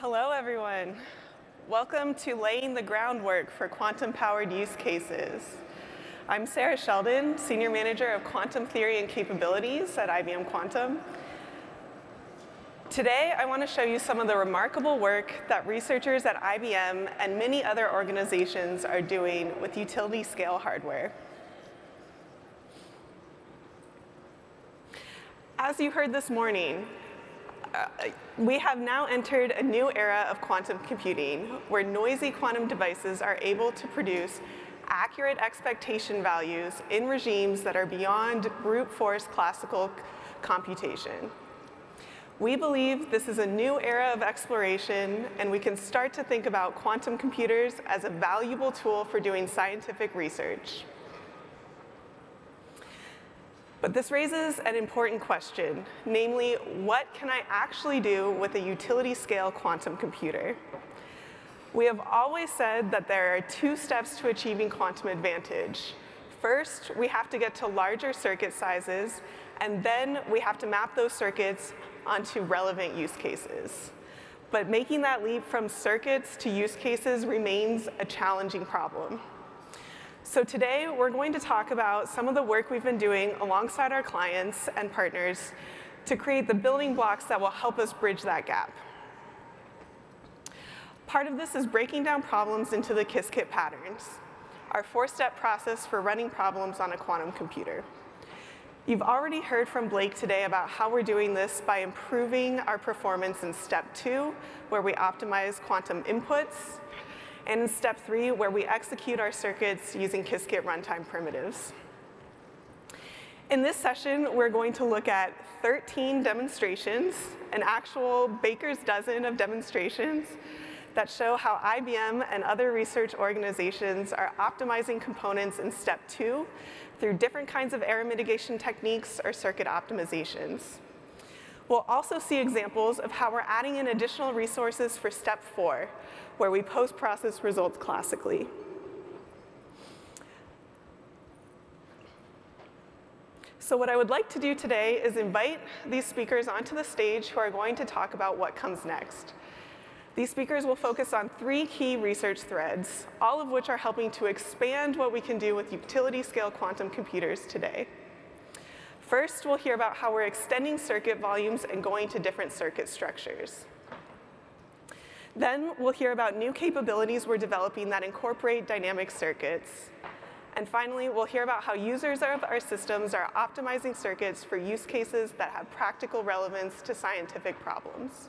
Hello, everyone. Welcome to laying the groundwork for quantum-powered use cases. I'm Sarah Sheldon, Senior Manager of Quantum Theory and Capabilities at IBM Quantum. Today, I want to show you some of the remarkable work that researchers at IBM and many other organizations are doing with utility-scale hardware. As you heard this morning, Uh, we have now entered a new era of quantum computing where noisy quantum devices are able to produce accurate expectation values in regimes that are beyond brute force classical computation. We believe this is a new era of exploration, and we can start to think about quantum computers as a valuable tool for doing scientific research. But this raises an important question, namely, what can I actually do with a utility scale quantum computer? We have always said that there are two steps to achieving quantum advantage. First, we have to get to larger circuit sizes, and then we have to map those circuits onto relevant use cases. But making that leap from circuits to use cases remains a challenging problem. So today, we're going to talk about some of the work we've been doing alongside our clients and partners to create the building blocks that will help us bridge that gap. Part of this is breaking down problems into the Qiskit patterns, our four-step process for running problems on a quantum computer. You've already heard from Blake today about how we're doing this by improving our performance in step two, where we optimize quantum inputs, and step three, where we execute our circuits using Qiskit runtime primitives. In this session, we're going to look at 13 demonstrations, an actual baker's dozen of demonstrations that show how IBM and other research organizations are optimizing components in step two through different kinds of error mitigation techniques or circuit optimizations. We'll also see examples of how we're adding in additional resources for step four, where we post-process results classically. So what I would like to do today is invite these speakers onto the stage who are going to talk about what comes next. These speakers will focus on three key research threads, all of which are helping to expand what we can do with utility-scale quantum computers today. First, we'll hear about how we're extending circuit volumes and going to different circuit structures. Then we'll hear about new capabilities we're developing that incorporate dynamic circuits. And finally, we'll hear about how users of our systems are optimizing circuits for use cases that have practical relevance to scientific problems.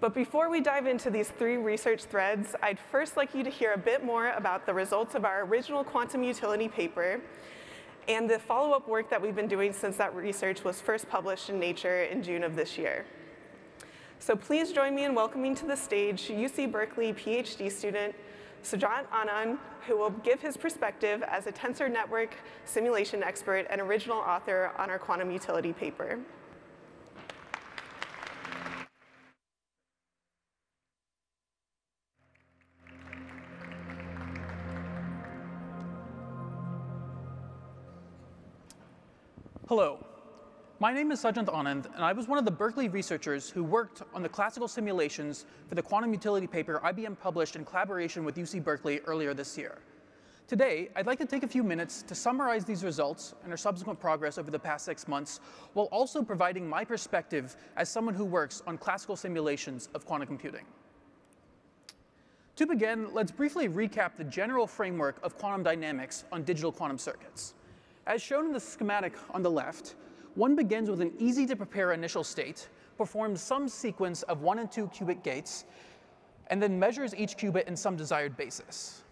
But before we dive into these three research threads, I'd first like you to hear a bit more about the results of our original quantum utility paper and the follow-up work that we've been doing since that research was first published in Nature in June of this year. So please join me in welcoming to the stage UC Berkeley PhD student Sajant Anand, who will give his perspective as a tensor network simulation expert and original author on our quantum utility paper. Hello, my name is Sajant Anand, and I was one of the Berkeley researchers who worked on the classical simulations for the quantum utility paper IBM published in collaboration with UC Berkeley earlier this year. Today, I'd like to take a few minutes to summarize these results and our subsequent progress over the past six months, while also providing my perspective as someone who works on classical simulations of quantum computing. To begin, let's briefly recap the general framework of quantum dynamics on digital quantum circuits. As shown in the schematic on the left, one begins with an easy to prepare initial state, performs some sequence of one and two qubit gates, and then measures each qubit in some desired basis.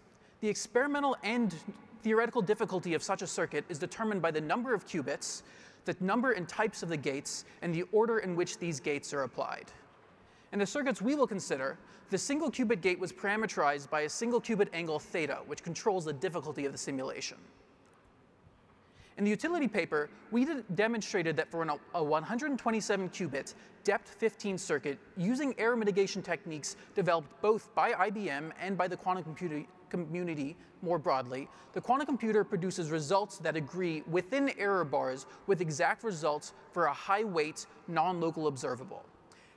The experimental and theoretical difficulty of such a circuit is determined by the number of qubits, the number and types of the gates, and the order in which these gates are applied. In the circuits we will consider, the single qubit gate was parameterized by a single qubit angle theta, which controls the difficulty of the simulation. In the utility paper, we demonstrated that for an, a 127 qubit depth 15 circuit using error mitigation techniques developed both by IBM and by the quantum computer community more broadly, the quantum computer produces results that agree within error bars with exact results for a high weight, non-local observable.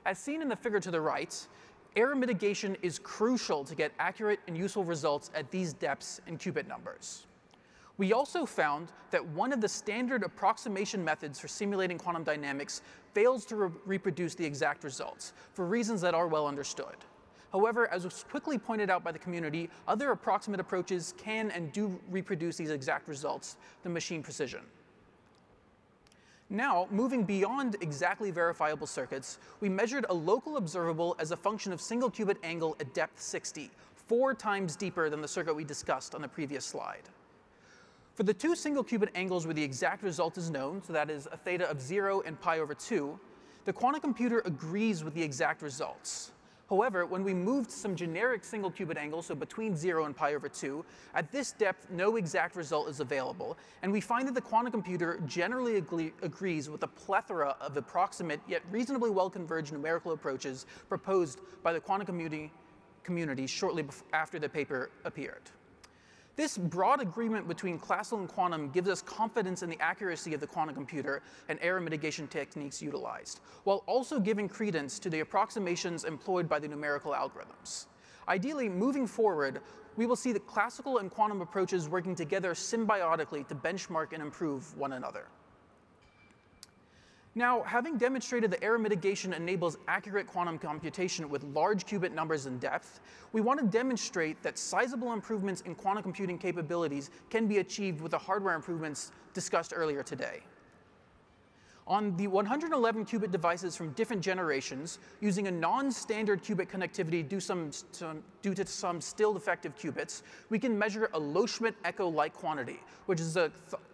As seen in the figure to the right, error mitigation is crucial to get accurate and useful results at these depths and qubit numbers. We also found that one of the standard approximation methods for simulating quantum dynamics fails to re reproduce the exact results for reasons that are well understood. However, as was quickly pointed out by the community, other approximate approaches can and do reproduce these exact results to machine precision. Now, moving beyond exactly verifiable circuits, we measured a local observable as a function of single qubit angle at depth 60, four times deeper than the circuit we discussed on the previous slide. For the two single qubit angles where the exact result is known, so that is a theta of 0 and pi over 2, the quantum computer agrees with the exact results. However, when we moved some generic single qubit angles, so between 0 and pi over 2, at this depth, no exact result is available, and we find that the quantum computer generally agree agrees with a plethora of approximate yet reasonably well-converged numerical approaches proposed by the quantum community, community shortly after the paper appeared. This broad agreement between classical and quantum gives us confidence in the accuracy of the quantum computer and error mitigation techniques utilized, while also giving credence to the approximations employed by the numerical algorithms. Ideally, moving forward, we will see the classical and quantum approaches working together symbiotically to benchmark and improve one another. Now, having demonstrated that error mitigation enables accurate quantum computation with large qubit numbers and depth, we want to demonstrate that sizable improvements in quantum computing capabilities can be achieved with the hardware improvements discussed earlier today. On the 111 qubit devices from different generations, using a non-standard qubit connectivity due, some, some, due, to some still defective qubits, we can measure a Loschmidt echo-like quantity, which is th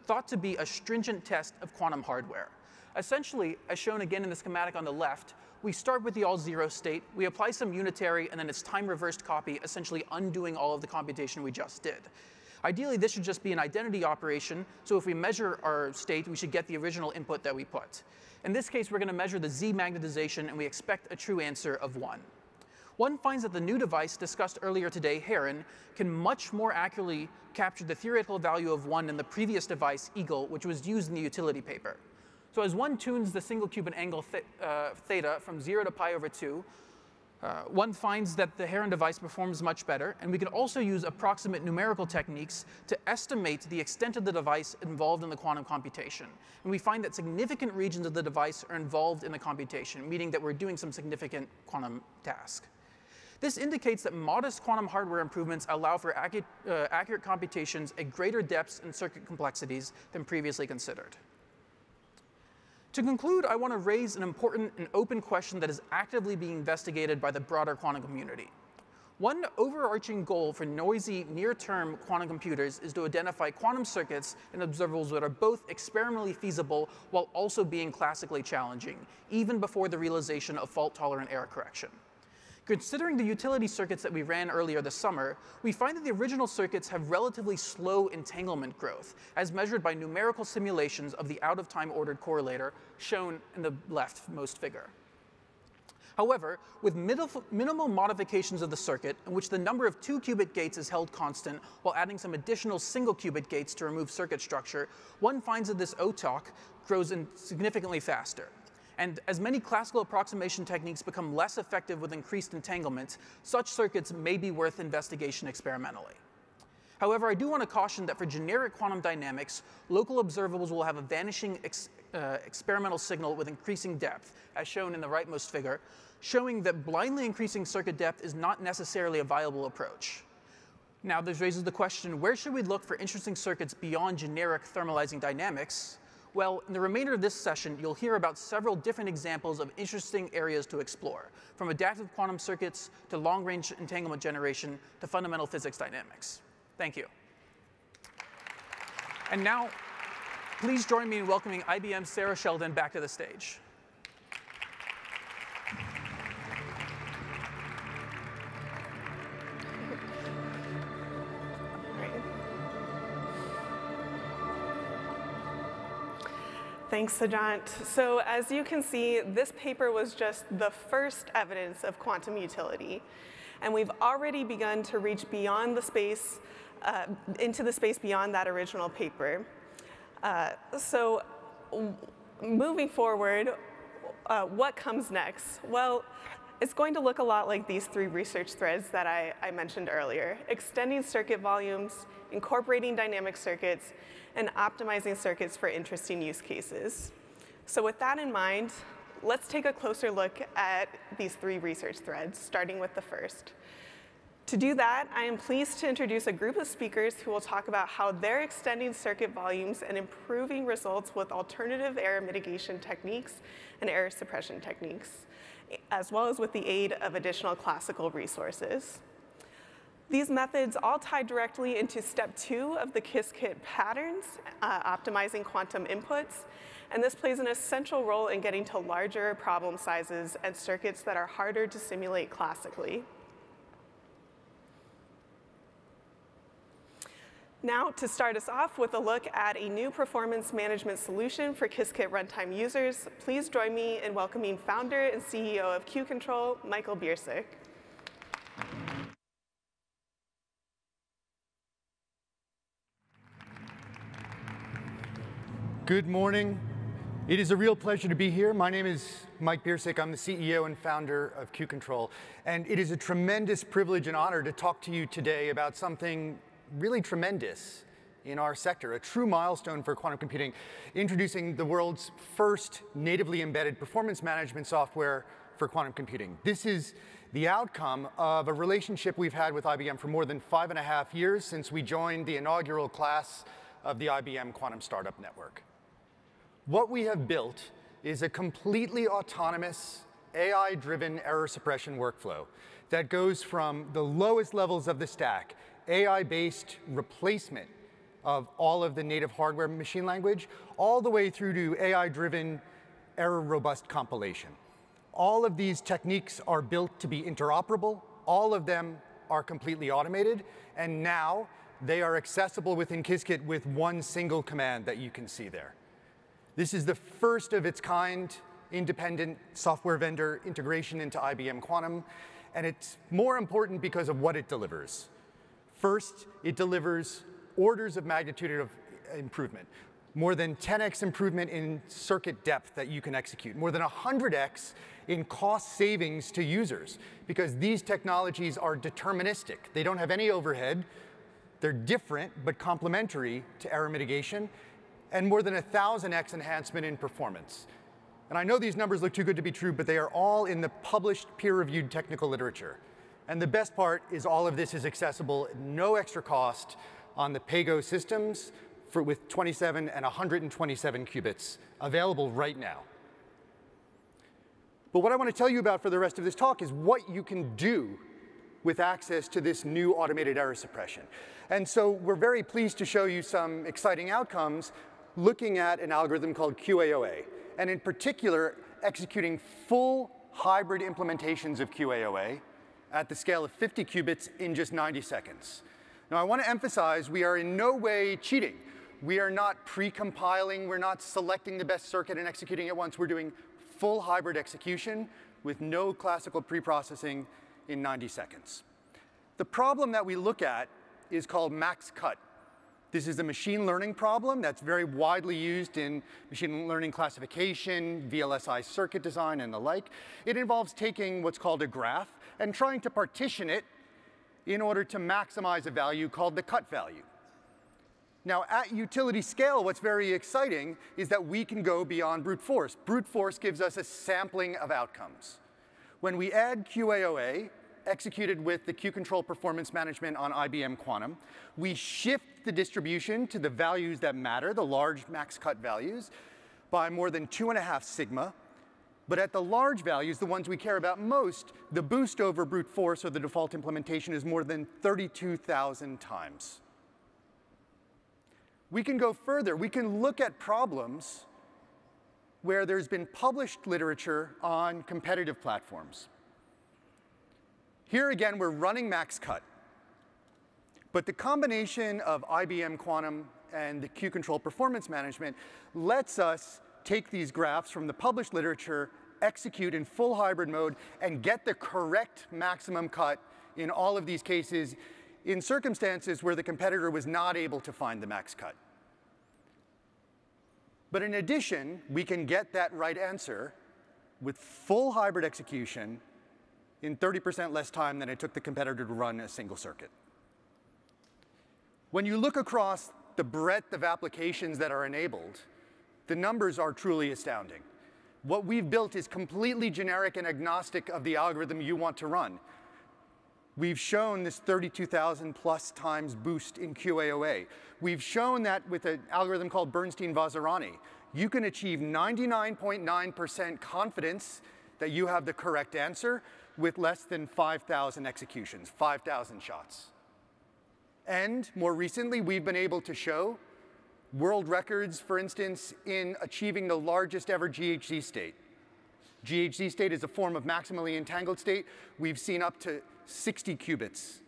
thought to be a stringent test of quantum hardware. Essentially, as shown again in the schematic on the left, we start with the all zero state, we apply some unitary, and then it's time reversed copy, essentially undoing all of the computation we just did. Ideally, this should just be an identity operation, so if we measure our state, we should get the original input that we put. In this case, we're going to measure the Z magnetization, and we expect a true answer of 1. One finds that the new device discussed earlier today, Heron, can much more accurately capture the theoretical value of 1 than the previous device, Eagle, which was used in the utility paper. So as one tunes the single qubit angle th uh, theta from 0 to pi over 2, uh, one finds that the Heron device performs much better, and we can also use approximate numerical techniques to estimate the extent of the device involved in the quantum computation. And we find that significant regions of the device are involved in the computation, meaning that we're doing some significant quantum task. This indicates that modest quantum hardware improvements allow for accurate, uh, accurate computations at greater depths and circuit complexities than previously considered. To conclude, I want to raise an important and open question that is actively being investigated by the broader quantum community. One overarching goal for noisy, near-term quantum computers is to identify quantum circuits and observables that are both experimentally feasible while also being classically challenging, even before the realization of fault-tolerant error correction. Considering the utility circuits that we ran earlier this summer, we find that the original circuits have relatively slow entanglement growth, as measured by numerical simulations of the out-of-time ordered correlator, shown in the leftmost figure. However, with minimal modifications of the circuit, in which the number of two qubit gates is held constant while adding some additional single qubit gates to remove circuit structure, one finds that this OTOC grows significantly faster. And as many classical approximation techniques become less effective with increased entanglement, such circuits may be worth investigation experimentally. However, I do want to caution that for generic quantum dynamics, local observables will have a vanishing ex uh, experimental signal with increasing depth, as shown in the rightmost figure, showing that blindly increasing circuit depth is not necessarily a viable approach. Now, this raises the question, where should we look for interesting circuits beyond generic thermalizing dynamics? Well, in the remainder of this session, you'll hear about several different examples of interesting areas to explore, from adaptive quantum circuits to long-range entanglement generation to fundamental physics dynamics. Thank you. And now, please join me in welcoming IBM's Sarah Sheldon back to the stage. Thanks, Sajant. So as you can see, this paper was just the first evidence of quantum utility. And we've already begun to reach beyond the space, uh, into the space beyond that original paper. Uh, so moving forward, Uh, what comes next? Well, it's going to look a lot like these three research threads that I, I mentioned earlier, extending circuit volumes, incorporating dynamic circuits, and optimizing circuits for interesting use cases. So with that in mind, let's take a closer look at these three research threads, starting with the first. To do that, I am pleased to introduce a group of speakers who will talk about how they're extending circuit volumes and improving results with alternative error mitigation techniques and error suppression techniques, as well as with the aid of additional classical resources. These methods all tie directly into step two of the Qiskit patterns, uh, optimizing quantum inputs, and this plays an essential role in getting to larger problem sizes and circuits that are harder to simulate classically. Now, to start us off with a look at a new performance management solution for Qiskit runtime users, please join me in welcoming founder and CEO of Q-CTRL, Michael Biercuk. Good morning. It is a real pleasure to be here. My name is Mike Biercuk. I'm the CEO and founder of Q-CTRL. And it is a tremendous privilege and honor to talk to you today about something really tremendous in our sector, a true milestone for quantum computing, introducing the world's first natively embedded performance management software for quantum computing. This is the outcome of a relationship we've had with IBM for more than five and a half years since we joined the inaugural class of the IBM Quantum Startup Network. What we have built is a completely autonomous, AI-driven error suppression workflow that goes from the lowest levels of the stack AI-based replacement of all of the native hardware machine language, all the way through to AI-driven error-robust compilation. All of these techniques are built to be interoperable. All of them are completely automated. And now they are accessible within Qiskit with one single command that you can see there. This is the first of its kind independent software vendor integration into IBM Quantum. And it's more important because of what it delivers. First, it delivers orders of magnitude of improvement. More than 10x improvement in circuit depth that you can execute. More than 100x in cost savings to users because these technologies are deterministic. They don't have any overhead. They're different but complementary to error mitigation and more than 1,000x enhancement in performance. And I know these numbers look too good to be true, but they are all in the published peer-reviewed technical literature. And the best part is all of this is accessible no extra cost on the Pego systems for, with 27 and 127 qubits available right now. But what I want to tell you about for the rest of this talk is what you can do with access to this new automated error suppression. And so we're very pleased to show you some exciting outcomes looking at an algorithm called QAOA, and in particular, executing full hybrid implementations of QAOA at the scale of 50 qubits in just 90 seconds. Now, I want to emphasize we are in no way cheating. We are not pre-compiling. We're not selecting the best circuit and executing it once. We're doing full hybrid execution with no classical pre-processing in 90 seconds. The problem that we look at is called max cut. This is a machine learning problem that's very widely used in machine learning classification, VLSI circuit design, and the like. It involves taking what's called a graph and trying to partition it in order to maximize a value called the cut value. Now, at utility scale, what's very exciting is that we can go beyond brute force. Brute force gives us a sampling of outcomes. When we add QAOA, executed with the Q-CTRL Performance Management on IBM Quantum, we shift the distribution to the values that matter, the large max cut values, by more than two and a half sigma, but at the large values, the ones we care about most, the boost over brute force or the default implementation is more than 32,000 times. We can go further. We can look at problems where there's been published literature on competitive platforms. Here again, we're running max cut. But the combination of IBM Quantum and the Q-CTRL Performance Management lets us take these graphs from the published literature execute in full hybrid mode and get the correct maximum cut in all of these cases in circumstances where the competitor was not able to find the max cut. But in addition, we can get that right answer with full hybrid execution in 30% less time than it took the competitor to run a single circuit. When you look across the breadth of applications that are enabled, the numbers are truly astounding. What we've built is completely generic and agnostic of the algorithm you want to run. We've shown this 32,000 plus times boost in QAOA. We've shown that with an algorithm called Bernstein-Vazirani, you can achieve 99.9% confidence that you have the correct answer with less than 5,000 executions, 5,000 shots. And more recently, we've been able to show world records, for instance, in achieving the largest ever GHZ state. GHZ state is a form of maximally entangled state. We've seen up to 60 qubits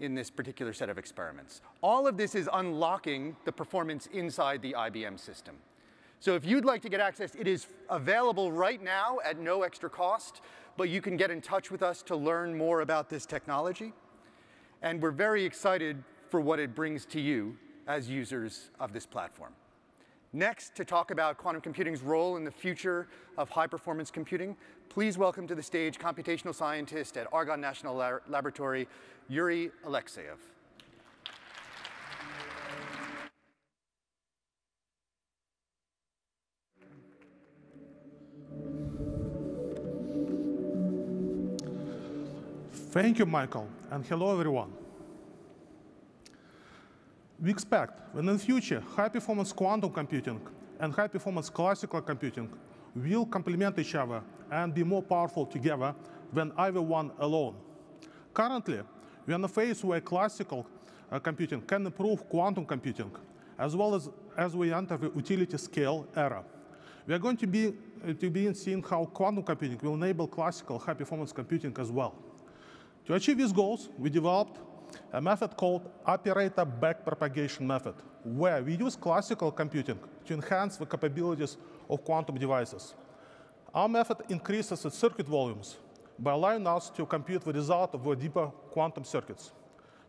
in this particular set of experiments. All of this is unlocking the performance inside the IBM system. So if you'd like to get access, it is available right now at no extra cost, but you can get in touch with us to learn more about this technology. And we're very excited for what it brings to you as users of this platform. Next, to talk about quantum computing's role in the future of high-performance computing, please welcome to the stage computational scientist at Argonne National Laboratory, Yuri Alexeev. Thank you, Michael, and hello, everyone. We expect that in the future, high-performance quantum computing and high-performance classical computing will complement each other and be more powerful together than either one alone. Currently, we are in a phase where classical uh, computing can improve quantum computing, as well as as we enter the utility scale era. We are going to be, uh, to be seeing how quantum computing will enable classical high-performance computing as well. To achieve these goals, we developed a method called operator backpropagation method, where we use classical computing to enhance the capabilities of quantum devices. Our method increases the circuit volumes by allowing us to compute the result of the deeper quantum circuits.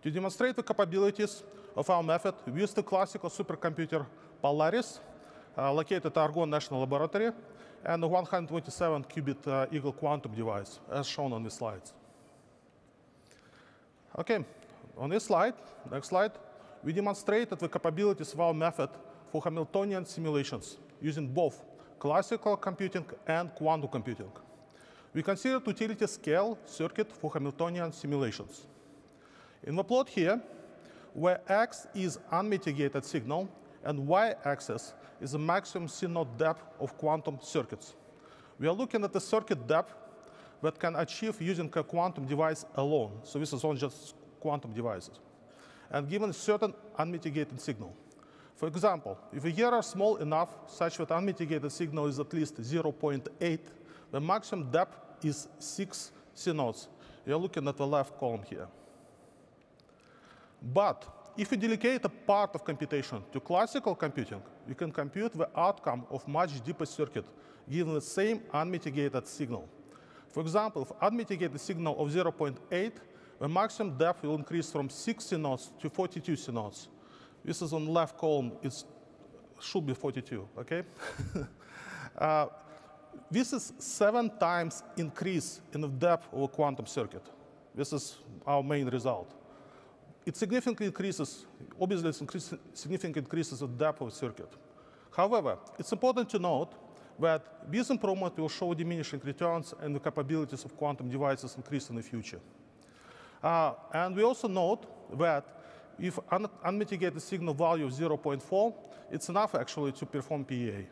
To demonstrate the capabilities of our method, we use the classical supercomputer Polaris, uh, located at Argonne National Laboratory, and the 127 qubit uh, Eagle quantum device, as shown on the slides. Okay, on this slide, next slide, we demonstrated the capabilities of our method for Hamiltonian simulations using both classical computing and quantum computing. We considered utility scale circuit for Hamiltonian simulations. In the plot here, where x is unmitigated signal and y-axis is the maximum CNOT depth of quantum circuits. We are looking at the circuit depth that can achieve using a quantum device alone. So this is only just quantum devices, and given certain unmitigated signal. For example, if the error is small enough such that unmitigated signal is at least 0.8, the maximum depth is 6 CNOTs. You're looking at the left column here. But if we delegate a part of computation to classical computing, we can compute the outcome of much deeper circuit given the same unmitigated signal. For example, if unmitigated signal of 0.8 the maximum depth will increase from 6 CNOTs to 42 CNOTs. This is on the left column, it should be 42, okay? uh, this is seven times increase in the depth of a quantum circuit. This is our main result. It significantly increases, obviously it significantly increases the depth of the circuit. However, it's important to note that this improvement will show diminishing returns and the capabilities of quantum devices increase in the future. Uh, and we also note that if un unmitigated signal value of 0.4, it's enough actually to perform PEA.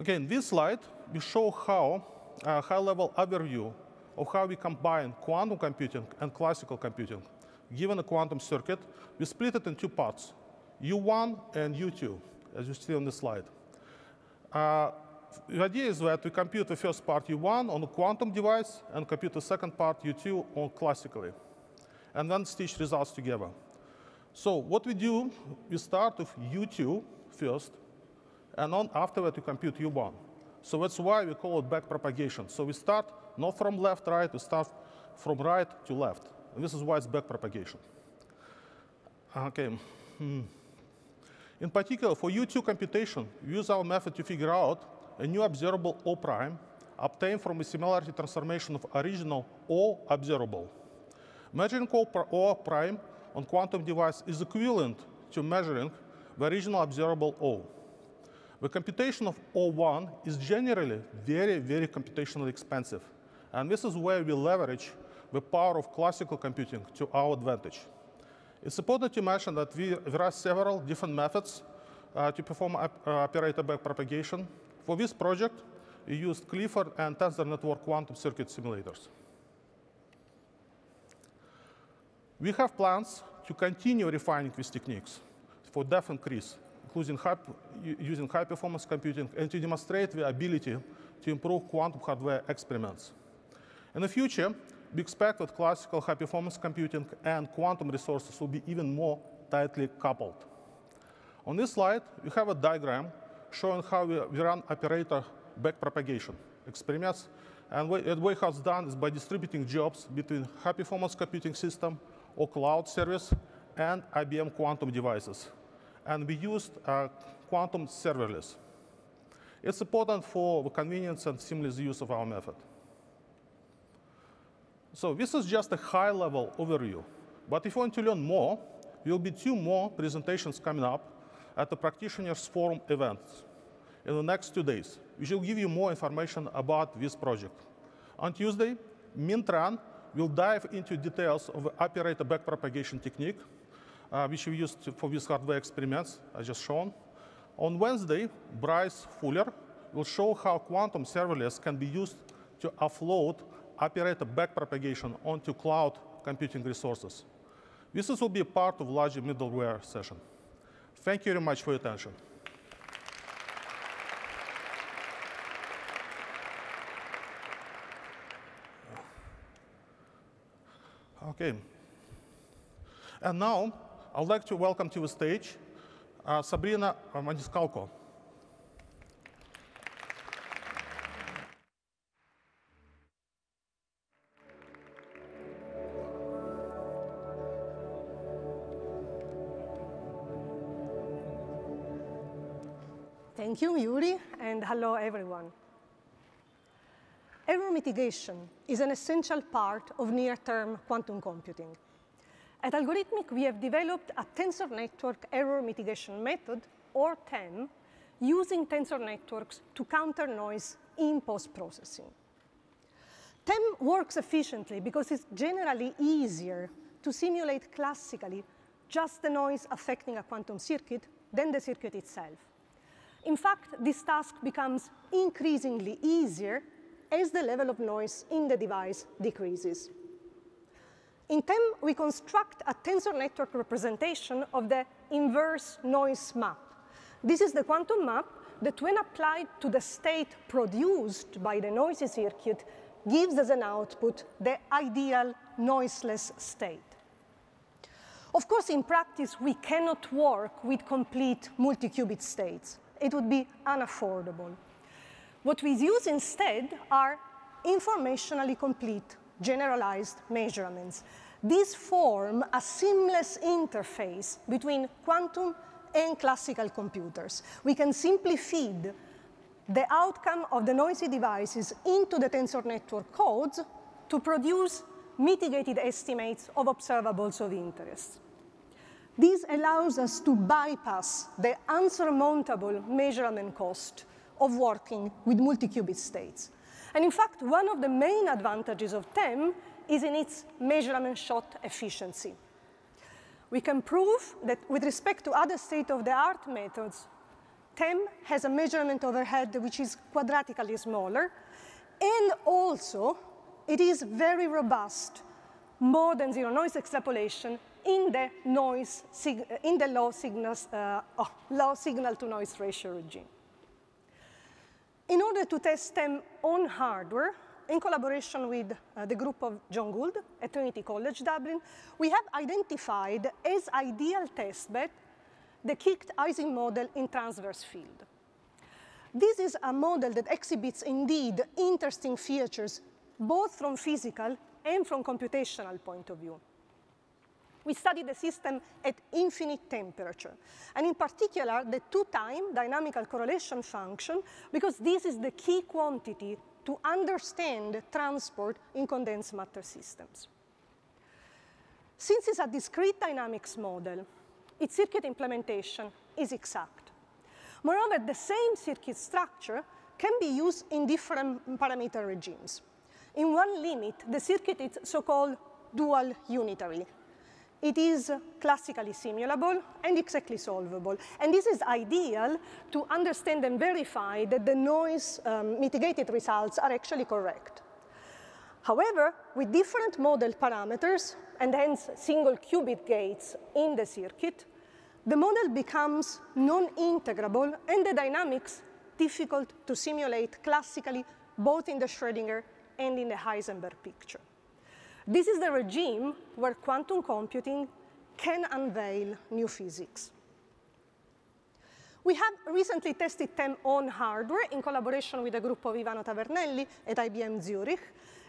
Okay, in this slide, we show how a uh, high-level overview of how we combine quantum computing and classical computing. Given a quantum circuit, we split it in two parts, U1 and U2, as you see on the slide. Uh, the idea is that we compute the first part U1 on a quantum device and compute the second part U2 on classically, and then stitch results together. So what we do, we start with U2 first, and then after that we compute U1. So that's why we call it backpropagation. So we start not from left, right, we start from right to left. And this is why it's backpropagation. Okay. Hmm. In particular, for U2 computation, we use our method to figure out a new observable O prime obtained from a similarity transformation of original O observable. Measuring O prime on quantum device is equivalent to measuring the original observable O. The computation of O1 is generally very, very computationally expensive. And this is where we leverage the power of classical computing to our advantage. It's important to mention that we, there are several different methods uh, to perform op uh, operator backpropagation. For this project, we used Clifford and Tensor Network quantum circuit simulators. We have plans to continue refining these techniques for depth increase, including high, using high-performance computing, and to demonstrate the ability to improve quantum hardware experiments. In the future, we expect that classical high-performance computing and quantum resources will be even more tightly coupled. On this slide, we have a diagram showing how we, we run operator backpropagation experiments. And what it's done is by distributing jobs between high-performance computing system or cloud service and IBM quantum devices. And we used uh, quantum serverless. It's important for the convenience and seamless use of our method. So this is just a high-level overview. But if you want to learn more, there will be two more presentations coming up at the Practitioners Forum events in the next two days. We will give you more information about this project. On Tuesday, Minh Tran will dive into details of the operator backpropagation technique, uh, which we used for these hardware experiments, I just shown. On Wednesday, Bryce Fuller will show how quantum serverless can be used to offload operator backpropagation onto cloud computing resources. This will be part of larger middleware session. Thank you very much for your attention. Okay. And now, I'd like to welcome to the stage uh, Sabrina Maniscalco. Thank you, Yuri, and hello, everyone. Error mitigation is an essential part of near-term quantum computing. At Algorithmiq, we have developed a tensor network error mitigation method, or TEM, using tensor networks to counter noise in post-processing. TEM works efficiently because it's generally easier to simulate classically just the noise affecting a quantum circuit than the circuit itself. In fact, this task becomes increasingly easier as the level of noise in the device decreases. In TEM, we construct a tensor network representation of the inverse noise map. This is the quantum map that when applied to the state produced by the noisy circuit gives as an output the ideal noiseless state. Of course, in practice, we cannot work with complete multi-qubit states it would be unaffordable. What we use instead are informationally complete generalized measurements. These form a seamless interface between quantum and classical computers. We can simply feed the outcome of the noisy devices into the tensor network codes to produce mitigated estimates of observables of interest. This allows us to bypass the unsurmountable measurement cost of working with multi-qubit states. And in fact, one of the main advantages of TEM is in its measurement shot efficiency. We can prove that with respect to other state-of-the-art methods, TEM has a measurement overhead which is quadratically smaller, and also it is very robust, more than zero noise extrapolation in the noise, in the low, signals, uh, oh, low signal to noise ratio regime. In order to test them on hardware, in collaboration with uh, the group of John Goold at Trinity College Dublin, we have identified as ideal testbed the kicked Ising model in transverse field. This is a model that exhibits indeed interesting features, both from physical and from computational point of view. We study the system at infinite temperature, and in particular, the two-time dynamical correlation function, because this is the key quantity to understand transport in condensed matter systems. Since it's a discrete dynamics model, its circuit implementation is exact. Moreover, the same circuit structure can be used in different parameter regimes. In one limit, the circuit is so-called dual unitary, it is classically simulable and exactly solvable. And this is ideal to understand and verify that the noise um, mitigated results are actually correct. However, with different model parameters, and hence single qubit gates in the circuit, the model becomes non-integrable and the dynamics difficult to simulate classically both in the Schrodinger and in the Heisenberg picture. This is the regime where quantum computing can unveil new physics. We have recently tested TEM on hardware in collaboration with a group of Ivano Tavernelli at IBM Zurich.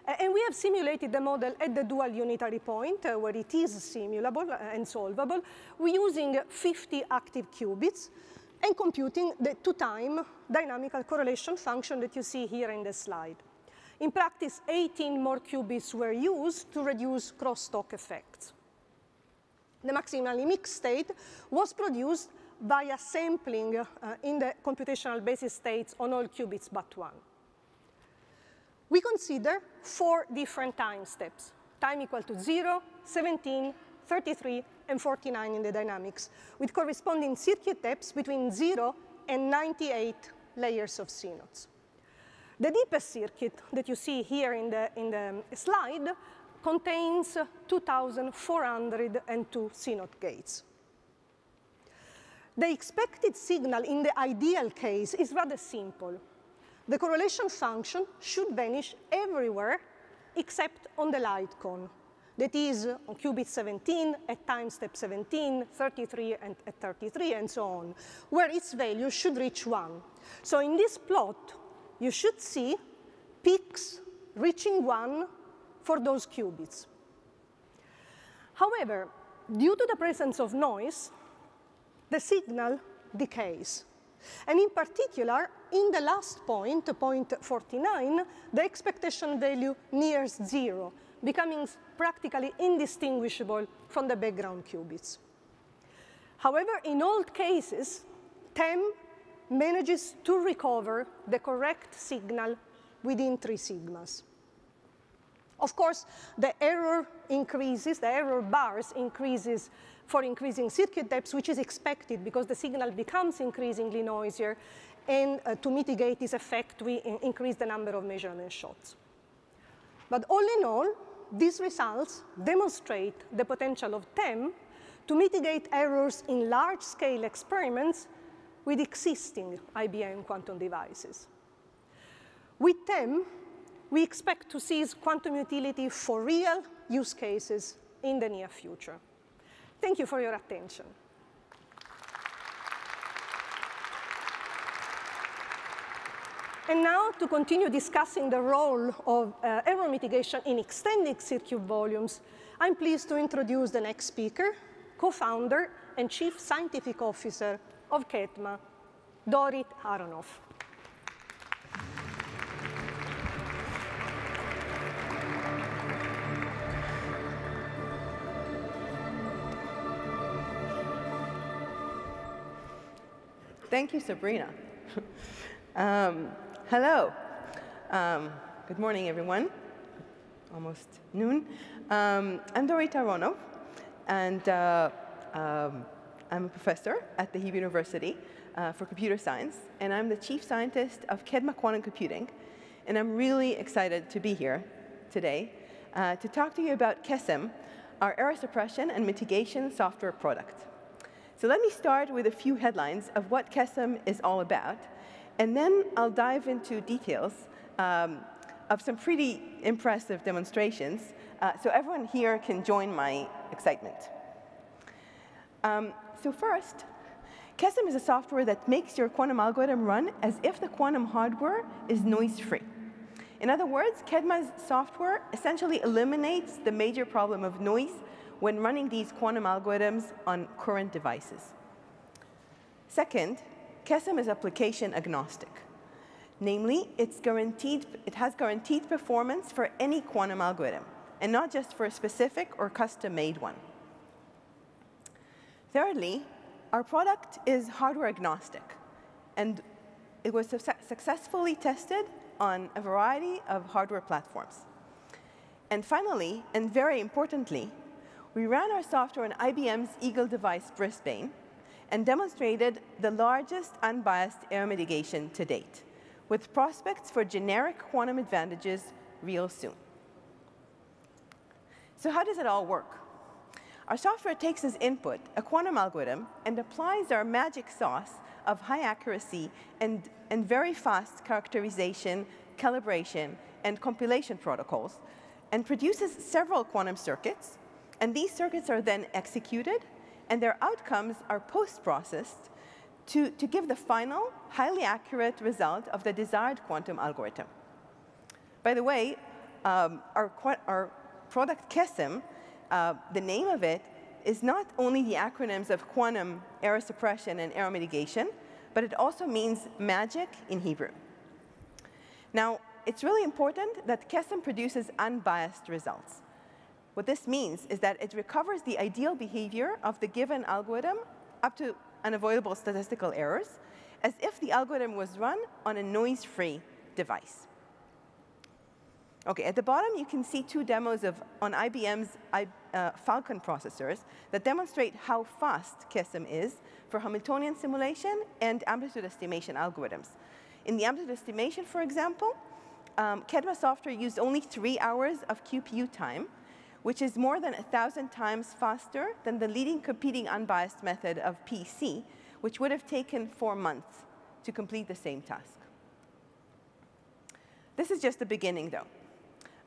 and we have simulated the model at the dual unitary point, uh, where it is simulable and solvable, we're using 50 active qubits and computing the two-time dynamical correlation function that you see here in the slide. In practice, 18 more qubits were used to reduce crosstalk effects. The maximally mixed state was produced via sampling uh, in the computational basis states on all qubits but one. We consider four different time steps, time equal to 0, 17, 33, and 49 in the dynamics, with corresponding circuit depths between 0 and 98 layers of CNOTs. The deepest circuit that you see here in the, in the slide contains 2,402 CNOT gates. The expected signal in the ideal case is rather simple. The correlation function should vanish everywhere except on the light cone. That is on qubit 17, at time step 17, 33, and at 33, and so on, where its value should reach 1. So in this plot, you should see peaks reaching one for those qubits. However, due to the presence of noise, the signal decays. And in particular, in the last point, point 49, the expectation value nears zero, becoming practically indistinguishable from the background qubits. However, in all cases, TEM manages to recover the correct signal within three sigmas. Of course, the error increases, the error bars increases for increasing circuit depths, which is expected because the signal becomes increasingly noisier. And uh, to mitigate this effect, we in increase the number of measurement shots. But all in all, these results demonstrate the potential of TEM to mitigate errors in large-scale experiments with existing IBM quantum devices. With them, we expect to seize quantum utility for real use cases in the near future. Thank you for your attention. And now to continue discussing the role of uh, error mitigation in extending circuit volumes, I'm pleased to introduce the next speaker, co-founder and chief scientific officer of Qedma, Dorit Aharonov. Thank you, Sabrina. um, hello. Um, good morning, everyone. Almost noon. Um, I'm Dorit Aharonov, and uh, um, I'm a professor at the Hebrew University uh, for computer science, and I'm the chief scientist of Qedma Quantum Computing. And I'm really excited to be here today uh, to talk to you about QESEM, our error suppression and mitigation software product. So let me start with a few headlines of what QESEM is all about, and then I'll dive into details um, of some pretty impressive demonstrations uh, so everyone here can join my excitement. Um, so first, QESEM is a software that makes your quantum algorithm run as if the quantum hardware is noise-free. In other words, Qedma's software essentially eliminates the major problem of noise when running these quantum algorithms on current devices. Second, QESEM is application agnostic. Namely, it's guaranteed, it has guaranteed performance for any quantum algorithm, and not just for a specific or custom-made one. Thirdly, our product is hardware agnostic, and it was su successfully tested on a variety of hardware platforms. And finally, and very importantly, we ran our software on IBM's Eagle device Brisbane and demonstrated the largest unbiased error mitigation to date, with prospects for generic quantum advantages real soon. So how does it all work? Our software takes as input a quantum algorithm and applies our magic sauce of high accuracy and, and very fast characterization, calibration, and compilation protocols, and produces several quantum circuits. And these circuits are then executed, and their outcomes are post-processed to, to give the final, highly accurate result of the desired quantum algorithm. By the way, um, our, our product QESEM, uh, the name of it is not only the acronyms of quantum error suppression and error mitigation, but it also means magic in Hebrew. Now, it's really important that QESEM produces unbiased results. What this means is that it recovers the ideal behavior of the given algorithm up to unavoidable statistical errors, as if the algorithm was run on a noise-free device. Okay, at the bottom, you can see two demos of, on IBM's uh, Falcon processors that demonstrate how fast QESEM is for Hamiltonian simulation and amplitude estimation algorithms. In the amplitude estimation, for example, um, Qedma software used only three hours of QPU time, which is more than 1,000 times faster than the leading competing unbiased method of PC, which would have taken four months to complete the same task. This is just the beginning, though.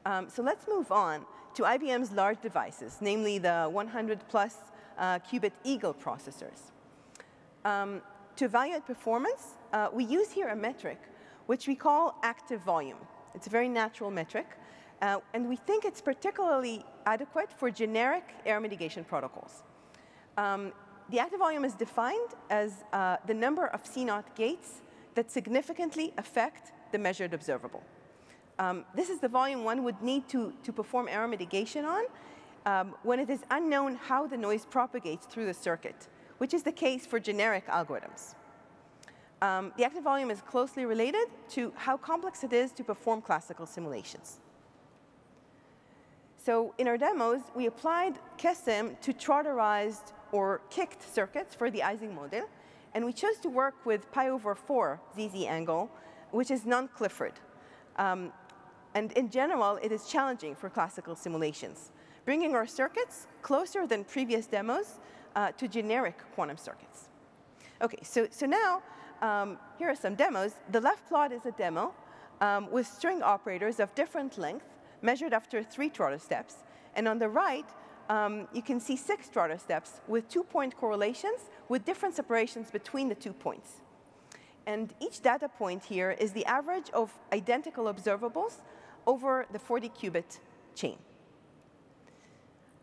Um, so let's move on to IBM's large devices, namely the 100 plus uh, qubit Eagle processors. Um, to evaluate performance, uh, we use here a metric which we call active volume. It's a very natural metric. Uh, and we think it's particularly adequate for generic error mitigation protocols. Um, the active volume is defined as uh, the number of CNOT gates that significantly affect the measured observable. Um, this is the volume one would need to, to perform error mitigation on um, when it is unknown how the noise propagates through the circuit, which is the case for generic algorithms. Um, the active volume is closely related to how complex it is to perform classical simulations. So in our demos, we applied QESEM to trotterized or kicked circuits for the Ising model, and we chose to work with pi over 4 ZZ angle, which is non-Clifford. Um, and in general, it is challenging for classical simulations, bringing our circuits closer than previous demos uh, to generic quantum circuits. OK, so, so now um, here are some demos. The left plot is a demo um, with string operators of different length measured after three trotter steps. And on the right, um, you can see six trotter steps with two-point correlations with different separations between the two points. And each data point here is the average of identical observables over the 40 qubit chain.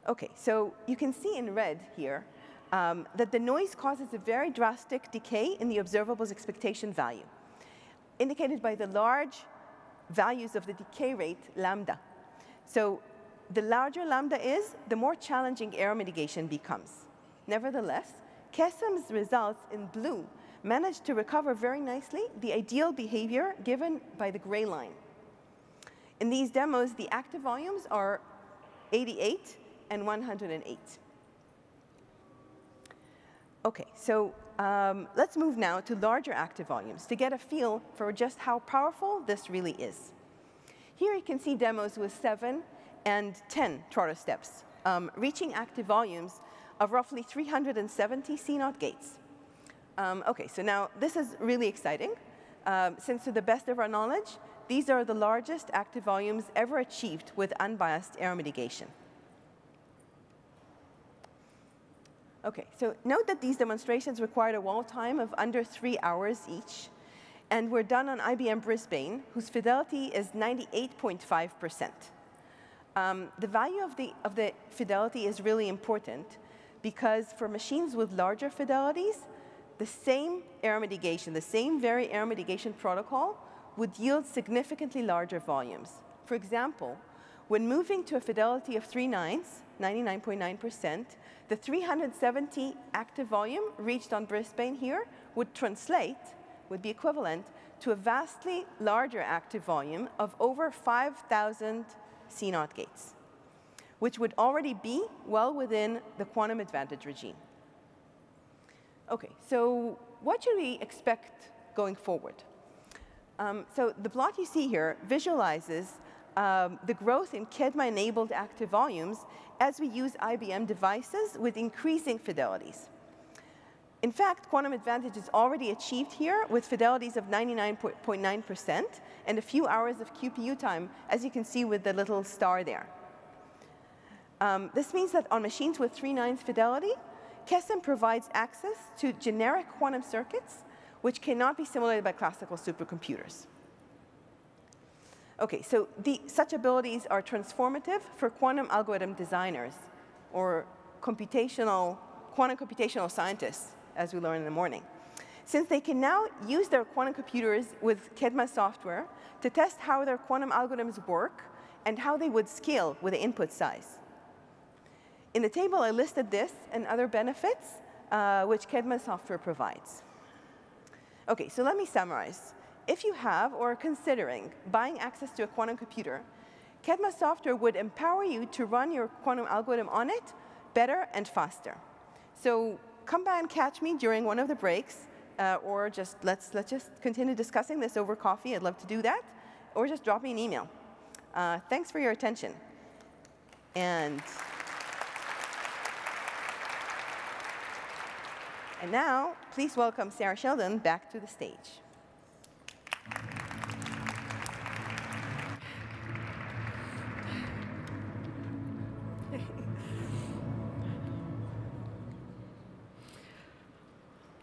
OK, so you can see in red here um, that the noise causes a very drastic decay in the observable's expectation value, indicated by the large values of the decay rate, lambda. So the larger lambda is, the more challenging error mitigation becomes. Nevertheless, QESEM's results in blue managed to recover very nicely the ideal behavior given by the gray line. In these demos, the active volumes are 88 and 108. OK, so um, let's move now to larger active volumes to get a feel for just how powerful this really is. Here you can see demos with 7 and 10 trotter steps, um, reaching active volumes of roughly 370 CNOT gates. Um, OK, so now this is really exciting, um, since to the best of our knowledge, these are the largest active volumes ever achieved with unbiased error mitigation. Okay, so note that these demonstrations required a wall time of under three hours each, and were done on IBM Brisbane, whose fidelity is 98.5%. Um, the value of the, of the fidelity is really important because for machines with larger fidelities, the same error mitigation, the same very error mitigation protocol would yield significantly larger volumes. For example, when moving to a fidelity of 3 nines, 99.9%, the 370 active volume reached on Brisbane here would translate, would be equivalent to a vastly larger active volume of over 5,000 CNOT gates, which would already be well within the quantum advantage regime. Okay, so what should we expect going forward? Um, so the plot you see here visualizes um, the growth in Qedma-enabled active volumes as we use IBM devices with increasing fidelities. In fact, quantum advantage is already achieved here with fidelities of 99.9% and a few hours of QPU time, as you can see with the little star there. Um, this means that on machines with 3 nines fidelity, QESEM provides access to generic quantum circuits which cannot be simulated by classical supercomputers. Okay, so the, such abilities are transformative for quantum algorithm designers or computational, quantum computational scientists, as we learned in the morning. Since they can now use their quantum computers with Qedma software to test how their quantum algorithms work and how they would scale with the input size. In the table, I listed this and other benefits uh, which Qedma software provides. Okay, so let me summarize if you have or are considering buying access to a quantum computer, Qedma software would empower you to run your quantum algorithm on it better and faster. So come by and catch me during one of the breaks, uh, or just let's, let's just continue discussing this over coffee. I'd love to do that. Or just drop me an email. Uh, thanks for your attention. And, and now, please welcome Sarah Sheldon back to the stage.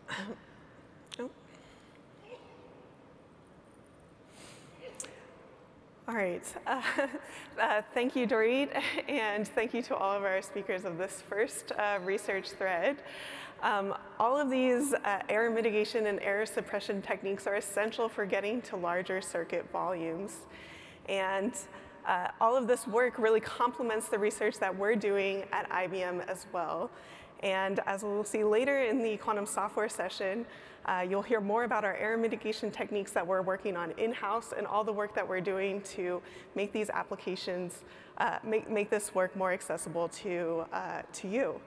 All right. Uh, uh, thank you, Dorit, and thank you to all of our speakers of this first uh, research thread. Um, all of these uh, error mitigation and error suppression techniques are essential for getting to larger circuit volumes. And uh, all of this work really complements the research that we're doing at IBM as well. And as we'll see later in the quantum software session, uh, you'll hear more about our error mitigation techniques that we're working on in-house and all the work that we're doing to make these applications, uh, make, make this work more accessible to, uh, to you.